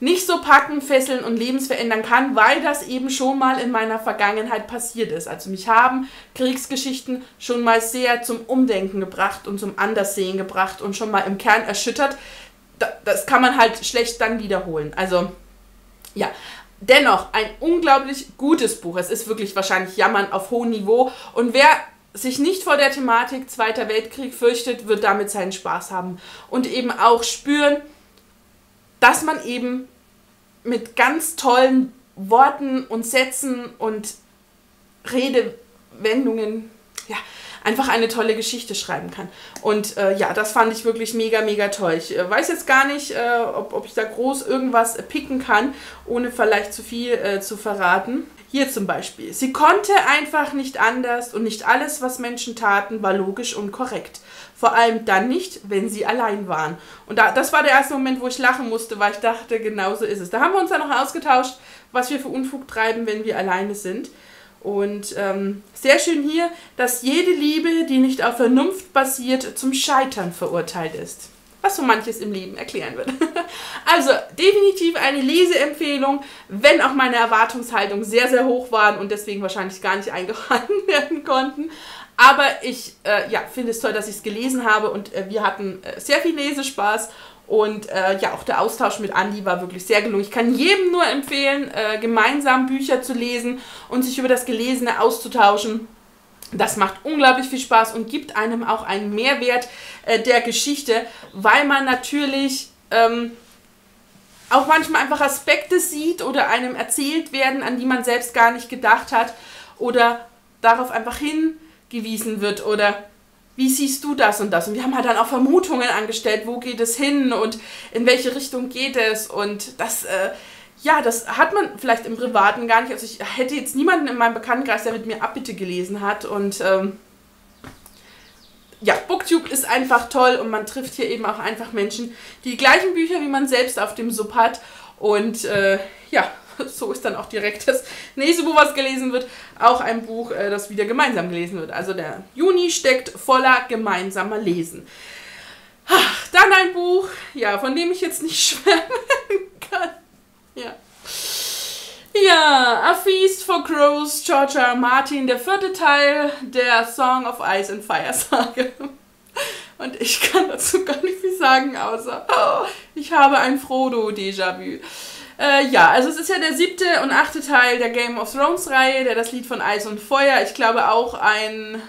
nicht so packen, fesseln und lebensverändern kann, weil das eben schon mal in meiner Vergangenheit passiert ist. Also mich haben Kriegsgeschichten schon mal sehr zum Umdenken gebracht und zum Anderssehen gebracht und schon mal im Kern erschüttert. Das kann man halt schlecht dann wiederholen. Also ja, dennoch ein unglaublich gutes Buch. Es ist wirklich wahrscheinlich Jammern auf hohem Niveau und wer sich nicht vor der Thematik Zweiter Weltkrieg fürchtet, wird damit seinen Spaß haben und eben auch spüren, dass man eben mit ganz tollen Worten und Sätzen und Redewendungen ja, einfach eine tolle Geschichte schreiben kann. Und äh, ja, das fand ich wirklich mega, mega toll. Ich äh, weiß jetzt gar nicht, äh, ob, ob ich da groß irgendwas picken kann, ohne vielleicht zu viel äh, zu verraten. Hier zum Beispiel. Sie konnte einfach nicht anders und nicht alles, was Menschen taten, war logisch und korrekt. Vor allem dann nicht, wenn sie allein waren. Und da, das war der erste Moment, wo ich lachen musste, weil ich dachte, genau so ist es. Da haben wir uns dann noch ausgetauscht, was wir für Unfug treiben, wenn wir alleine sind. Und ähm, sehr schön hier, dass jede Liebe, die nicht auf Vernunft basiert, zum Scheitern verurteilt ist was so manches im Leben erklären wird. also definitiv eine Leseempfehlung, wenn auch meine Erwartungshaltung sehr, sehr hoch waren und deswegen wahrscheinlich gar nicht eingehalten werden konnten. Aber ich äh, ja, finde es toll, dass ich es gelesen habe und äh, wir hatten äh, sehr viel Lesespaß und äh, ja, auch der Austausch mit Andi war wirklich sehr gelungen. Ich kann jedem nur empfehlen, äh, gemeinsam Bücher zu lesen und sich über das Gelesene auszutauschen. Das macht unglaublich viel Spaß und gibt einem auch einen Mehrwert äh, der Geschichte, weil man natürlich ähm, auch manchmal einfach Aspekte sieht oder einem erzählt werden, an die man selbst gar nicht gedacht hat oder darauf einfach hin gewiesen wird oder wie siehst du das und das? Und wir haben halt dann auch Vermutungen angestellt, wo geht es hin und in welche Richtung geht es und das, äh, ja, das hat man vielleicht im Privaten gar nicht. Also ich hätte jetzt niemanden in meinem Bekanntenkreis, der mit mir Abbitte gelesen hat und ähm, ja, Booktube ist einfach toll und man trifft hier eben auch einfach Menschen, die gleichen Bücher wie man selbst auf dem Sub hat und äh, ja, so ist dann auch direkt das nächste Buch, was gelesen wird, auch ein Buch, äh, das wieder gemeinsam gelesen wird. Also der Juni steckt voller gemeinsamer Lesen. Dann ein Buch, ja, von dem ich jetzt nicht schwärmen kann. Ja. Ja, A Feast for Crows, George R. Martin, der vierte Teil der Song of Ice and Fire Sage. Und ich kann dazu gar nicht viel sagen, außer oh, ich habe ein Frodo-Déjà-vu. Äh, ja, also es ist ja der siebte und achte Teil der Game of Thrones Reihe, der das Lied von Eis und Feuer, ich glaube auch ein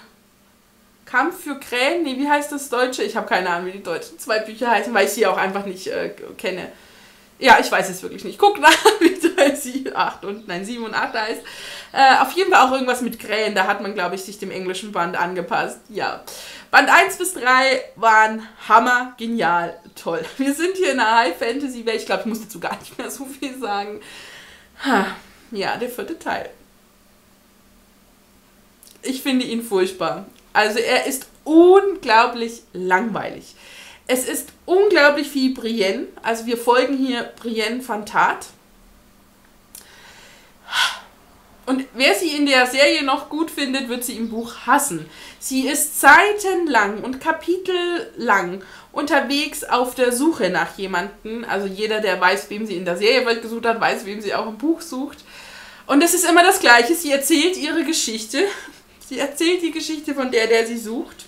Kampf für Krähen, nee, wie heißt das Deutsche? Ich habe keine Ahnung, wie die deutschen zwei Bücher heißen, weil ich sie auch einfach nicht äh, kenne. Ja, ich weiß es wirklich nicht. Guck nach, wie Teil 7, 8 und, nein, 7 und 8 heißt. Äh, auf jeden Fall auch irgendwas mit Krähen, da hat man, glaube ich, sich dem englischen Band angepasst. Ja. Band 1 bis 3 waren hammer, genial, toll. Wir sind hier in einer High-Fantasy-Welt. Ich glaube, ich muss dazu gar nicht mehr so viel sagen. Ja, der vierte Teil. Ich finde ihn furchtbar. Also er ist unglaublich langweilig. Es ist unglaublich viel Brienne. Also wir folgen hier Brienne van Und wer sie in der Serie noch gut findet, wird sie im Buch hassen. Sie ist seitenlang und kapitellang unterwegs auf der Suche nach jemandem. Also jeder, der weiß, wem sie in der Serie gesucht hat, weiß, wem sie auch im Buch sucht. Und es ist immer das Gleiche. Sie erzählt ihre Geschichte. Sie erzählt die Geschichte von der, der sie sucht.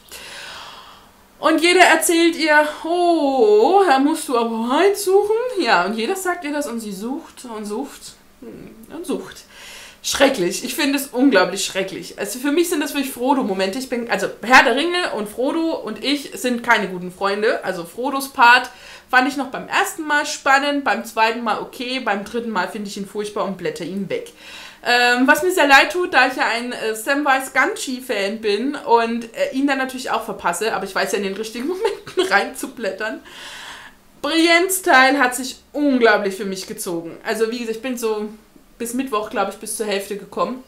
Und jeder erzählt ihr, oh, da musst du aber Wahrheit suchen. Ja, und jeder sagt ihr das und sie sucht und sucht und sucht schrecklich. Ich finde es unglaublich schrecklich. Also für mich sind das wirklich Frodo-Momente. Ich bin, also Herr der Ringe und Frodo und ich sind keine guten Freunde. Also Frodos Part fand ich noch beim ersten Mal spannend, beim zweiten Mal okay, beim dritten Mal finde ich ihn furchtbar und blätter ihn weg. Ähm, was mir sehr leid tut, da ich ja ein äh, Samwise Ganchi-Fan bin und äh, ihn dann natürlich auch verpasse, aber ich weiß ja in den richtigen Momenten reinzublättern. Briennes Teil hat sich unglaublich für mich gezogen. Also wie gesagt, ich bin so bis Mittwoch, glaube ich, bis zur Hälfte gekommen.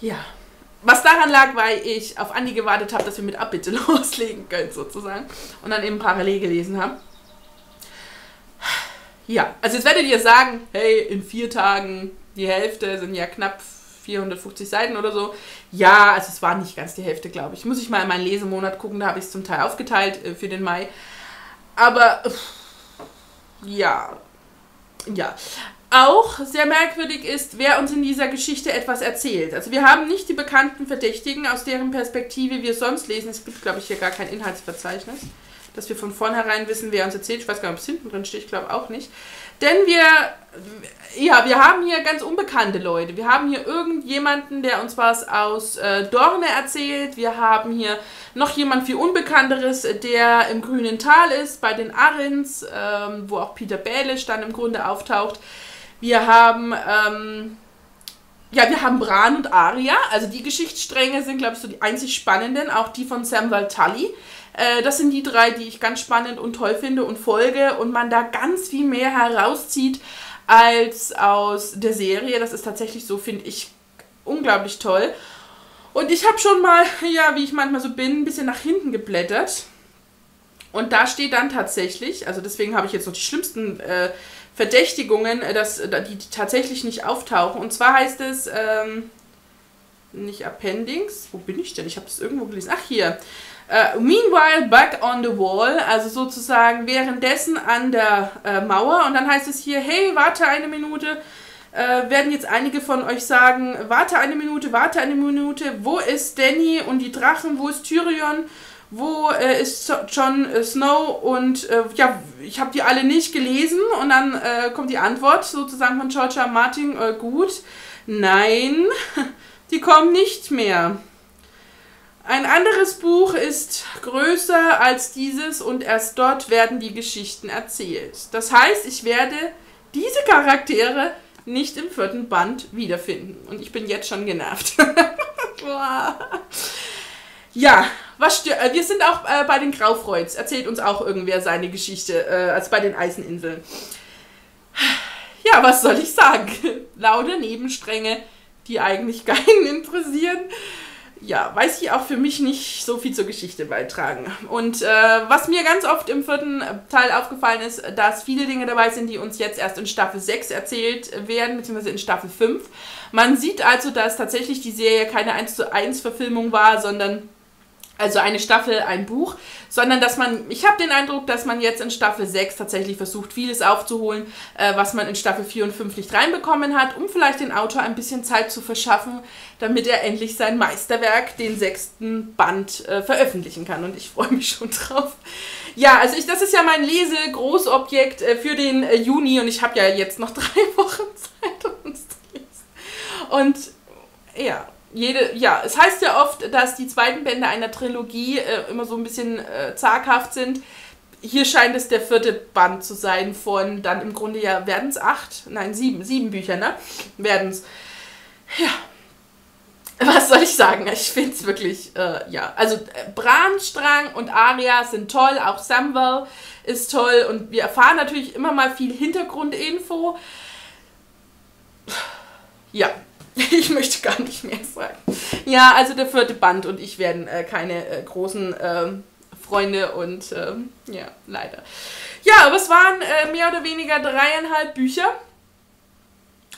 Ja. Was daran lag, weil ich auf Andi gewartet habe, dass wir mit Abbitte loslegen können, sozusagen. Und dann eben parallel gelesen haben. Ja, also jetzt werdet ihr sagen, hey, in vier Tagen die Hälfte sind ja knapp 450 Seiten oder so. Ja, also es war nicht ganz die Hälfte, glaube ich. Muss ich mal in meinen Lesemonat gucken, da habe ich es zum Teil aufgeteilt äh, für den Mai. Aber ja, ja auch sehr merkwürdig ist, wer uns in dieser Geschichte etwas erzählt. Also wir haben nicht die bekannten Verdächtigen, aus deren Perspektive wir sonst lesen. Es gibt, glaube ich, hier gar kein Inhaltsverzeichnis, dass wir von vornherein wissen, wer uns erzählt. Ich weiß gar nicht, ob es hinten drin steht, ich glaube auch nicht. Denn wir, ja, wir haben hier ganz unbekannte Leute. Wir haben hier irgendjemanden, der uns was aus äh, Dorne erzählt. Wir haben hier noch jemand viel Unbekannteres, der im grünen Tal ist, bei den Arrens, ähm, wo auch Peter Baelish dann im Grunde auftaucht. Wir haben, ähm, ja, wir haben Bran und Arya. Also die Geschichtsstränge sind, glaube ich, so die einzig spannenden. Auch die von Samuel Tully. Äh, das sind die drei, die ich ganz spannend und toll finde und folge. Und man da ganz viel mehr herauszieht als aus der Serie. Das ist tatsächlich so, finde ich, unglaublich toll. Und ich habe schon mal, ja, wie ich manchmal so bin, ein bisschen nach hinten geblättert. Und da steht dann tatsächlich, also deswegen habe ich jetzt noch die schlimmsten äh, Verdächtigungen, äh, dass, äh, die, tatsächlich nicht auftauchen. Und zwar heißt es, ähm, nicht Appendix, wo bin ich denn? Ich habe es irgendwo gelesen. Ach, hier. Uh, meanwhile, back on the wall, also sozusagen währenddessen an der äh, Mauer. Und dann heißt es hier, hey, warte eine Minute. Äh, werden jetzt einige von euch sagen, warte eine Minute, warte eine Minute. Wo ist Danny und die Drachen? Wo ist Tyrion? Wo äh, ist Jon äh, Snow und äh, ja, ich habe die alle nicht gelesen und dann äh, kommt die Antwort sozusagen von George R. Martin, äh, gut, nein, die kommen nicht mehr. Ein anderes Buch ist größer als dieses und erst dort werden die Geschichten erzählt. Das heißt, ich werde diese Charaktere nicht im vierten Band wiederfinden und ich bin jetzt schon genervt. ja, was äh, wir sind auch äh, bei den Graufreuds. Erzählt uns auch irgendwer seine Geschichte, äh, als bei den Eiseninseln. Ja, was soll ich sagen? Laute Nebenstränge, die eigentlich keinen interessieren ja, weiß ich auch für mich nicht so viel zur Geschichte beitragen. Und äh, was mir ganz oft im vierten Teil aufgefallen ist, dass viele Dinge dabei sind, die uns jetzt erst in Staffel 6 erzählt werden, beziehungsweise in Staffel 5. Man sieht also, dass tatsächlich die Serie keine 1 zu 1 Verfilmung war, sondern also eine Staffel, ein Buch, sondern dass man, ich habe den Eindruck, dass man jetzt in Staffel 6 tatsächlich versucht, vieles aufzuholen, äh, was man in Staffel 4 und 5 nicht reinbekommen hat, um vielleicht den Autor ein bisschen Zeit zu verschaffen, damit er endlich sein Meisterwerk, den sechsten Band, äh, veröffentlichen kann. Und ich freue mich schon drauf. Ja, also ich, das ist ja mein Lese-Großobjekt äh, für den äh, Juni und ich habe ja jetzt noch drei Wochen Zeit, um es zu lesen. Und ja, jede, ja, es heißt ja oft, dass die zweiten Bände einer Trilogie äh, immer so ein bisschen äh, zaghaft sind. Hier scheint es der vierte Band zu sein von dann im Grunde ja, werden es acht? Nein, sieben, sieben Bücher, ne? Werden es. Ja. Was soll ich sagen? Ich finde es wirklich, äh, ja. Also äh, Bran, Strang und Arya sind toll, auch Samwell ist toll und wir erfahren natürlich immer mal viel Hintergrundinfo. Ja, Ich möchte gar nicht mehr sagen. Ja, also der vierte Band und ich werden äh, keine äh, großen äh, Freunde und ähm, ja, leider. Ja, aber es waren äh, mehr oder weniger dreieinhalb Bücher.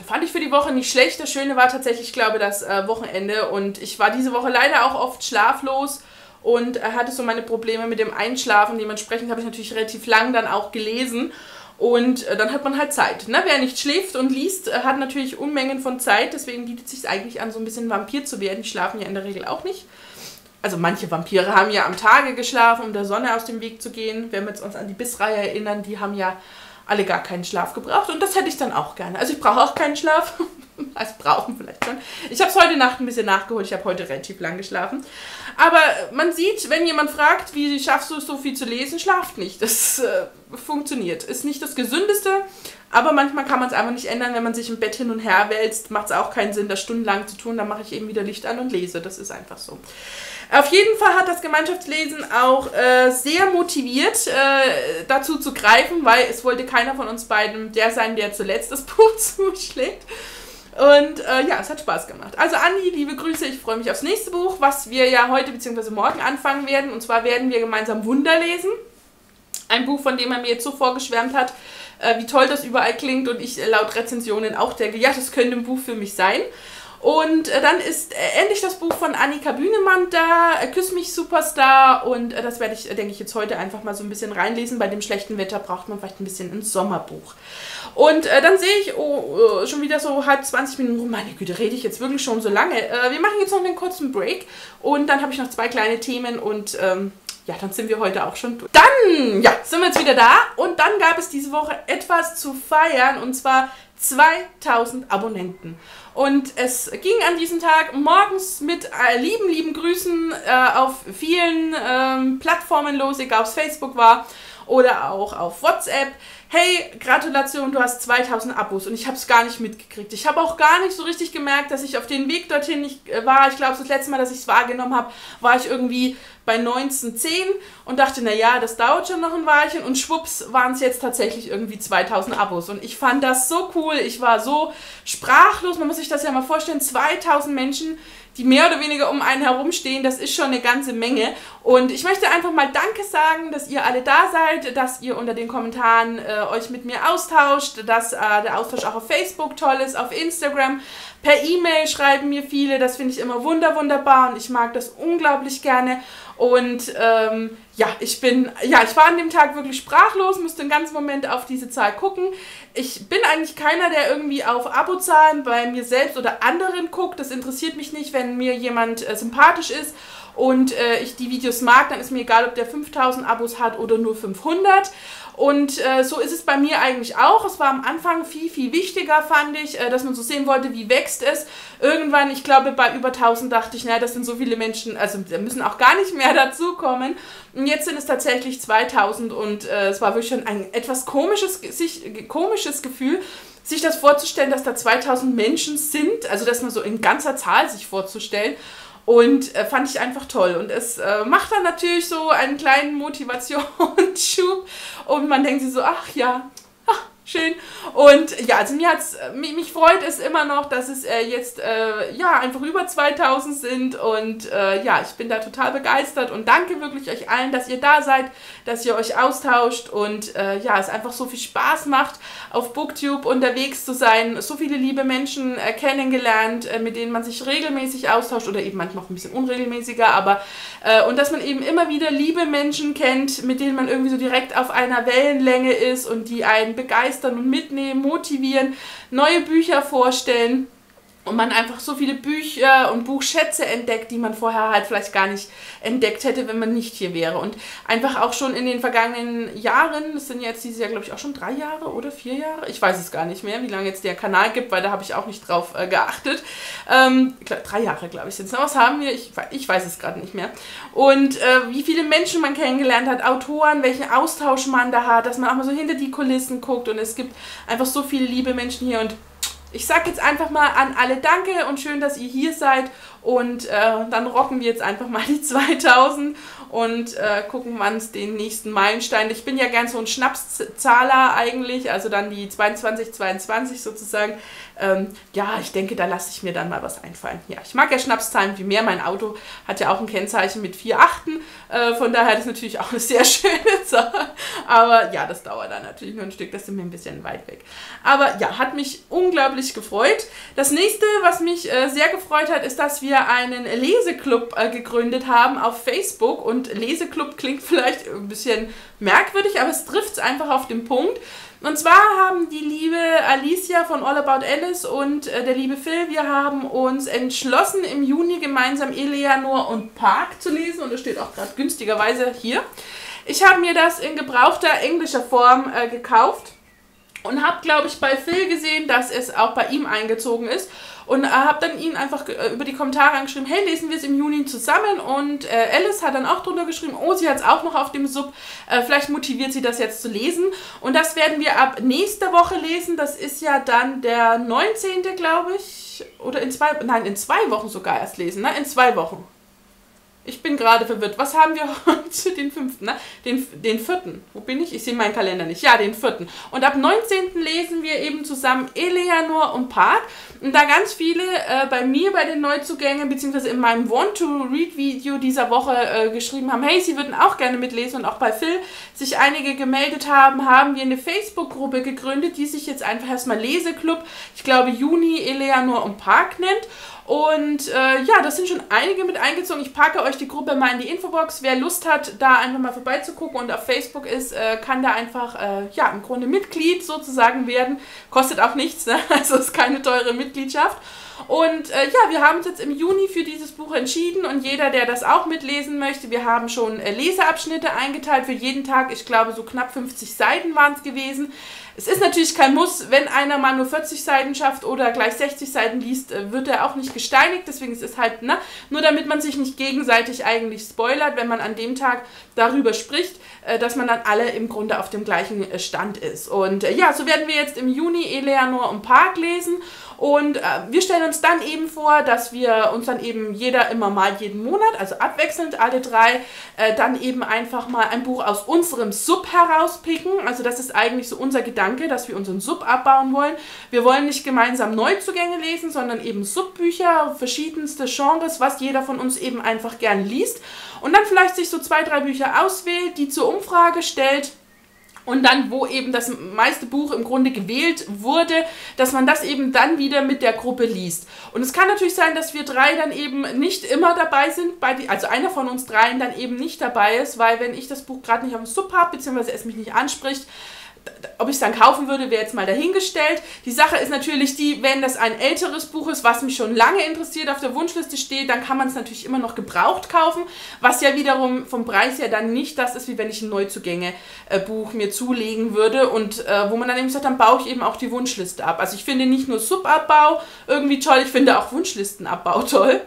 Fand ich für die Woche nicht schlecht. Das Schöne war tatsächlich, ich glaube, das äh, Wochenende und ich war diese Woche leider auch oft schlaflos und hatte so meine Probleme mit dem Einschlafen. Dementsprechend habe ich natürlich relativ lang dann auch gelesen und äh, dann hat man halt Zeit. Ne? Wer nicht schläft und liest, äh, hat natürlich Unmengen von Zeit. Deswegen bietet es sich eigentlich an, so ein bisschen Vampir zu werden. Die schlafen ja in der Regel auch nicht. Also manche Vampire haben ja am Tage geschlafen, um der Sonne aus dem Weg zu gehen. Wenn wir uns an die Bissreihe erinnern, die haben ja alle gar keinen Schlaf gebraucht. Und das hätte ich dann auch gerne. Also ich brauche auch keinen Schlaf. Also brauchen vielleicht schon. Ich habe es heute Nacht ein bisschen nachgeholt. Ich habe heute relativ lang geschlafen. Aber man sieht, wenn jemand fragt, wie schaffst du es so viel zu lesen, schlaft nicht. Das äh, funktioniert. Ist nicht das Gesündeste, aber manchmal kann man es einfach nicht ändern. Wenn man sich im Bett hin und her wälzt, macht es auch keinen Sinn, das stundenlang zu tun. Dann mache ich eben wieder Licht an und lese. Das ist einfach so. Auf jeden Fall hat das Gemeinschaftslesen auch äh, sehr motiviert, äh, dazu zu greifen, weil es wollte keiner von uns beiden der sein, der zuletzt das Buch zuschlägt. Und äh, ja, es hat Spaß gemacht. Also Andi, liebe Grüße, ich freue mich aufs nächste Buch, was wir ja heute bzw. morgen anfangen werden. Und zwar werden wir gemeinsam Wunder lesen. Ein Buch, von dem er mir jetzt so vorgeschwärmt hat, äh, wie toll das überall klingt und ich äh, laut Rezensionen auch denke, ja, das könnte ein Buch für mich sein. Und äh, dann ist äh, endlich das Buch von Annika Bühnemann da, äh, Küss mich Superstar. Und das werde ich, denke ich, jetzt heute einfach mal so ein bisschen reinlesen. Bei dem schlechten Wetter braucht man vielleicht ein bisschen ein Sommerbuch. Und äh, dann sehe ich oh, oh, schon wieder so halb 20 Minuten rum. Meine Güte, rede ich jetzt wirklich schon so lange. Äh, wir machen jetzt noch einen kurzen Break und dann habe ich noch zwei kleine Themen und ähm, ja, dann sind wir heute auch schon durch. Dann, ja, sind wir jetzt wieder da und dann gab es diese Woche etwas zu feiern und zwar 2000 Abonnenten. Und es ging an diesem Tag morgens mit äh, lieben, lieben Grüßen äh, auf vielen ähm, Plattformen los, egal ob es Facebook war oder auch auf WhatsApp hey, Gratulation, du hast 2000 Abos und ich habe es gar nicht mitgekriegt. Ich habe auch gar nicht so richtig gemerkt, dass ich auf den Weg dorthin nicht äh, war. Ich glaube, das letzte Mal, dass ich es wahrgenommen habe, war ich irgendwie bei 1910 und dachte, naja, das dauert schon noch ein Weilchen und schwupps waren es jetzt tatsächlich irgendwie 2000 Abos und ich fand das so cool. Ich war so sprachlos, man muss sich das ja mal vorstellen, 2000 Menschen, die mehr oder weniger um einen herumstehen, das ist schon eine ganze Menge. Und ich möchte einfach mal Danke sagen, dass ihr alle da seid, dass ihr unter den Kommentaren äh, euch mit mir austauscht, dass äh, der Austausch auch auf Facebook toll ist, auf Instagram. Per E-Mail schreiben mir viele, das finde ich immer wunder, wunderbar und ich mag das unglaublich gerne. Und ähm, ja, ich bin, ja, ich war an dem Tag wirklich sprachlos, musste einen ganzen Moment auf diese Zahl gucken. Ich bin eigentlich keiner, der irgendwie auf Abozahlen bei mir selbst oder anderen guckt. Das interessiert mich nicht, wenn mir jemand äh, sympathisch ist und äh, ich die Videos mag, dann ist mir egal, ob der 5000 Abos hat oder nur 500. Und äh, so ist es bei mir eigentlich auch. Es war am Anfang viel, viel wichtiger, fand ich, äh, dass man so sehen wollte, wie wächst es. Irgendwann, ich glaube, bei über 1000 dachte ich, naja, das sind so viele Menschen, also da müssen auch gar nicht mehr dazukommen. Und jetzt sind es tatsächlich 2000 und äh, es war wirklich schon ein etwas komisches, sich, komisches Gefühl, sich das vorzustellen, dass da 2000 Menschen sind, also das mal so in ganzer Zahl sich vorzustellen. Und äh, fand ich einfach toll. Und es äh, macht dann natürlich so einen kleinen Motivationsschub. Und man denkt sich so, ach ja, Schön. Und ja, also mir hat's, mich, mich freut es immer noch, dass es äh, jetzt äh, ja einfach über 2000 sind und äh, ja, ich bin da total begeistert und danke wirklich euch allen, dass ihr da seid, dass ihr euch austauscht und äh, ja, es einfach so viel Spaß macht, auf Booktube unterwegs zu sein, so viele liebe Menschen äh, kennengelernt, äh, mit denen man sich regelmäßig austauscht oder eben manchmal auch ein bisschen unregelmäßiger, aber und dass man eben immer wieder liebe Menschen kennt, mit denen man irgendwie so direkt auf einer Wellenlänge ist und die einen begeistern und mitnehmen, motivieren, neue Bücher vorstellen und man einfach so viele Bücher und Buchschätze entdeckt, die man vorher halt vielleicht gar nicht entdeckt hätte, wenn man nicht hier wäre. Und einfach auch schon in den vergangenen Jahren, das sind jetzt dieses Jahr, glaube ich, auch schon drei Jahre oder vier Jahre, ich weiß es gar nicht mehr, wie lange jetzt der Kanal gibt, weil da habe ich auch nicht drauf äh, geachtet. Ähm, drei Jahre, glaube ich, sind es. Was haben wir? Ich, ich weiß es gerade nicht mehr. Und äh, wie viele Menschen man kennengelernt hat, Autoren, welchen Austausch man da hat, dass man auch mal so hinter die Kulissen guckt und es gibt einfach so viele liebe Menschen hier und ich sage jetzt einfach mal an alle Danke und schön, dass ihr hier seid. Und äh, dann rocken wir jetzt einfach mal die 2000 und äh, gucken, wann es den nächsten Meilenstein. Ich bin ja gern so ein Schnapszahler eigentlich, also dann die 22, 22 sozusagen. Ähm, ja, ich denke, da lasse ich mir dann mal was einfallen. Ja, ich mag ja Schnapszahlen wie mehr. Mein Auto hat ja auch ein Kennzeichen mit vier Achten. Äh, von daher ist natürlich auch eine sehr schöne Zahl. Aber ja, das dauert dann natürlich nur ein Stück. Das sind wir ein bisschen weit weg. Aber ja, hat mich unglaublich gefreut. Das nächste, was mich äh, sehr gefreut hat, ist, dass wir einen Leseclub äh, gegründet haben auf Facebook und Leseklub klingt vielleicht ein bisschen merkwürdig, aber es trifft es einfach auf den Punkt. Und zwar haben die liebe Alicia von All About Alice und äh, der liebe Phil, wir haben uns entschlossen, im Juni gemeinsam Eleanor und Park zu lesen. Und das steht auch gerade günstigerweise hier. Ich habe mir das in gebrauchter englischer Form äh, gekauft und habe, glaube ich, bei Phil gesehen, dass es auch bei ihm eingezogen ist. Und äh, habe dann ihn einfach äh, über die Kommentare angeschrieben, hey, lesen wir es im Juni zusammen. Und äh, Alice hat dann auch drunter geschrieben, oh, sie hat es auch noch auf dem Sub. Äh, vielleicht motiviert sie das jetzt zu lesen. Und das werden wir ab nächster Woche lesen. Das ist ja dann der 19. glaube ich. Oder in zwei, nein, in zwei Wochen sogar erst lesen, ne? In zwei Wochen. Ich bin gerade verwirrt. Was haben wir heute? Den fünften, ne? Den, den vierten. Wo bin ich? Ich sehe meinen Kalender nicht. Ja, den vierten. Und ab 19. lesen wir eben zusammen Eleanor und Park. Da ganz viele äh, bei mir bei den Neuzugängen, beziehungsweise in meinem Want-to-Read-Video dieser Woche äh, geschrieben haben, hey, sie würden auch gerne mitlesen. Und auch bei Phil sich einige gemeldet haben, haben wir eine Facebook-Gruppe gegründet, die sich jetzt einfach erstmal Leseklub, ich glaube Juni, Eleanor und Park nennt. Und äh, ja, das sind schon einige mit eingezogen. Ich packe euch die Gruppe mal in die Infobox. Wer Lust hat, da einfach mal vorbeizugucken und auf Facebook ist, äh, kann da einfach, äh, ja, im Grunde Mitglied sozusagen werden. Kostet auch nichts, ne? also ist keine teure Mitgliedschaft. Und äh, ja, wir haben uns jetzt im Juni für dieses Buch entschieden und jeder, der das auch mitlesen möchte, wir haben schon äh, Leseabschnitte eingeteilt für jeden Tag. Ich glaube, so knapp 50 Seiten waren es gewesen. Es ist natürlich kein Muss, wenn einer mal nur 40 Seiten schafft oder gleich 60 Seiten liest, äh, wird er auch nicht gesteinigt. Deswegen ist es halt, ne, nur damit man sich nicht gegenseitig eigentlich spoilert, wenn man an dem Tag darüber spricht, äh, dass man dann alle im Grunde auf dem gleichen äh, Stand ist. Und ja, so werden wir jetzt im Juni Eleanor und Park lesen und äh, wir stellen uns dann eben vor, dass wir uns dann eben jeder immer mal jeden Monat, also abwechselnd alle drei, äh, dann eben einfach mal ein Buch aus unserem Sub herauspicken. Also das ist eigentlich so unser Gedanke, dass wir unseren Sub abbauen wollen. Wir wollen nicht gemeinsam Neuzugänge lesen, sondern eben Subbücher, verschiedenste Genres, was jeder von uns eben einfach gern liest. Und dann vielleicht sich so zwei, drei Bücher auswählt, die zur Umfrage stellt und dann, wo eben das meiste Buch im Grunde gewählt wurde, dass man das eben dann wieder mit der Gruppe liest. Und es kann natürlich sein, dass wir drei dann eben nicht immer dabei sind, die, also einer von uns dreien dann eben nicht dabei ist, weil wenn ich das Buch gerade nicht auf dem Sub habe, beziehungsweise es mich nicht anspricht, ob ich es dann kaufen würde, wäre jetzt mal dahingestellt. Die Sache ist natürlich die, wenn das ein älteres Buch ist, was mich schon lange interessiert, auf der Wunschliste steht, dann kann man es natürlich immer noch gebraucht kaufen, was ja wiederum vom Preis her dann nicht das ist, wie wenn ich ein Neuzugänge-Buch mir zulegen würde und äh, wo man dann eben sagt, dann baue ich eben auch die Wunschliste ab. Also ich finde nicht nur Subabbau irgendwie toll, ich finde auch Wunschlistenabbau toll.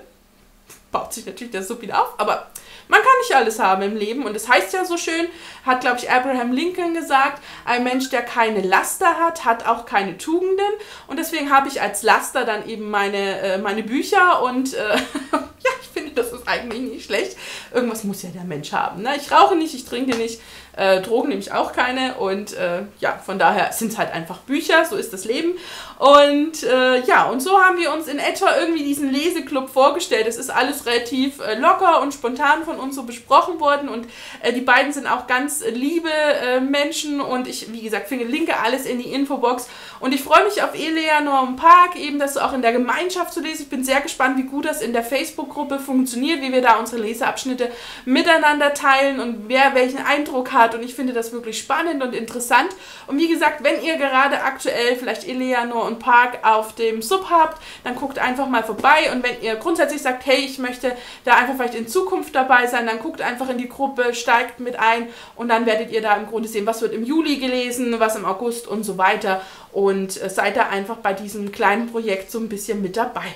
Baut sich natürlich der Sub wieder auf, aber man kann nicht alles haben im Leben und es das heißt ja so schön, hat glaube ich Abraham Lincoln gesagt, ein Mensch, der keine Laster hat, hat auch keine Tugenden und deswegen habe ich als Laster dann eben meine, äh, meine Bücher und äh, ja, ich finde Das ist eigentlich nicht schlecht. Irgendwas muss ja der Mensch haben. Ne? Ich rauche nicht, ich trinke nicht, äh, Drogen nehme ich auch keine. Und äh, ja, von daher sind es halt einfach Bücher, so ist das Leben. Und äh, ja, und so haben wir uns in etwa irgendwie diesen Leseclub vorgestellt. Es ist alles relativ äh, locker und spontan von uns so besprochen worden. Und äh, die beiden sind auch ganz liebe äh, Menschen. Und ich, wie gesagt, verlinke alles in die Infobox. Und ich freue mich auf Eleanor Park, eben das auch in der Gemeinschaft zu lesen. Ich bin sehr gespannt, wie gut das in der Facebook-Gruppe funktioniert, wie wir da unsere Leseabschnitte miteinander teilen und wer welchen Eindruck hat. Und ich finde das wirklich spannend und interessant. Und wie gesagt, wenn ihr gerade aktuell vielleicht Eleanor und Park auf dem Sub habt, dann guckt einfach mal vorbei. Und wenn ihr grundsätzlich sagt, hey, ich möchte da einfach vielleicht in Zukunft dabei sein, dann guckt einfach in die Gruppe, steigt mit ein und dann werdet ihr da im Grunde sehen, was wird im Juli gelesen, was im August und so weiter. Und äh, seid da einfach bei diesem kleinen Projekt so ein bisschen mit dabei.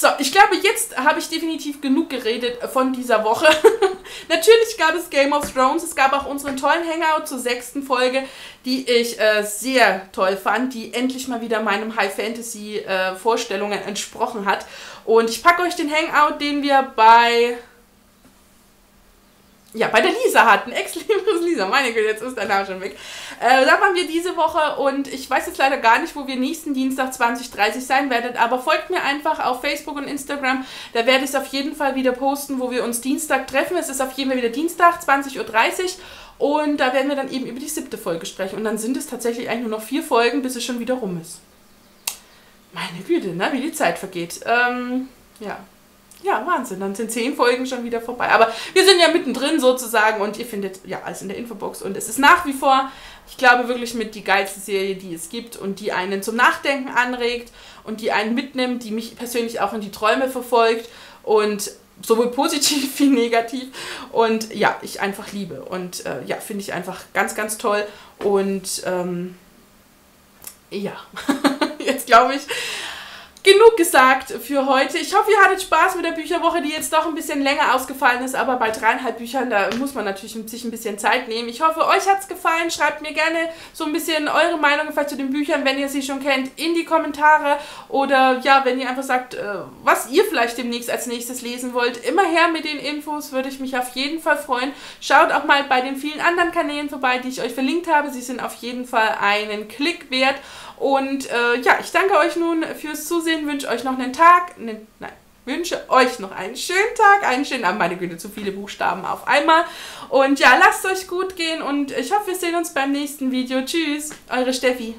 So, ich glaube, jetzt habe ich definitiv genug geredet von dieser Woche. Natürlich gab es Game of Thrones. Es gab auch unseren tollen Hangout zur sechsten Folge, die ich äh, sehr toll fand, die endlich mal wieder meinem High Fantasy äh, Vorstellungen entsprochen hat. Und ich packe euch den Hangout, den wir bei ja, bei der Lisa hatten. Ex-Libris Lisa, meine Güte, jetzt ist der Name schon weg. Äh, da waren wir diese Woche und ich weiß jetzt leider gar nicht, wo wir nächsten Dienstag 2030 sein werden, aber folgt mir einfach auf Facebook und Instagram. Da werde ich es auf jeden Fall wieder posten, wo wir uns Dienstag treffen. Es ist auf jeden Fall wieder Dienstag, 20.30 Uhr. Und da werden wir dann eben über die siebte Folge sprechen. Und dann sind es tatsächlich eigentlich nur noch vier Folgen, bis es schon wieder rum ist. Meine Güte, ne? wie die Zeit vergeht. Ähm, ja. Ja, Wahnsinn. Dann sind zehn Folgen schon wieder vorbei. Aber wir sind ja mittendrin sozusagen und ihr findet ja alles in der Infobox. Und es ist nach wie vor, ich glaube, wirklich mit die geilste Serie, die es gibt und die einen zum Nachdenken anregt und die einen mitnimmt, die mich persönlich auch in die Träume verfolgt und sowohl positiv wie negativ und ja, ich einfach liebe. Und äh, ja, finde ich einfach ganz, ganz toll. Und ähm, ja, jetzt glaube ich, genug gesagt für heute. Ich hoffe, ihr hattet Spaß mit der Bücherwoche, die jetzt doch ein bisschen länger ausgefallen ist, aber bei dreieinhalb Büchern, da muss man natürlich sich ein bisschen Zeit nehmen. Ich hoffe, euch hat es gefallen. Schreibt mir gerne so ein bisschen eure Meinung vielleicht zu den Büchern, wenn ihr sie schon kennt, in die Kommentare oder ja, wenn ihr einfach sagt, äh, was ihr vielleicht demnächst als nächstes lesen wollt. Immer her mit den Infos, würde ich mich auf jeden Fall freuen. Schaut auch mal bei den vielen anderen Kanälen vorbei, die ich euch verlinkt habe. Sie sind auf jeden Fall einen Klick wert. Und äh, ja, ich danke euch nun fürs Zusehen, wünsche euch noch einen Tag, ne, nein, wünsche euch noch einen schönen Tag, einen schönen Abend, meine Güte, zu viele Buchstaben auf einmal. Und ja, lasst euch gut gehen und ich hoffe, wir sehen uns beim nächsten Video. Tschüss, eure Steffi.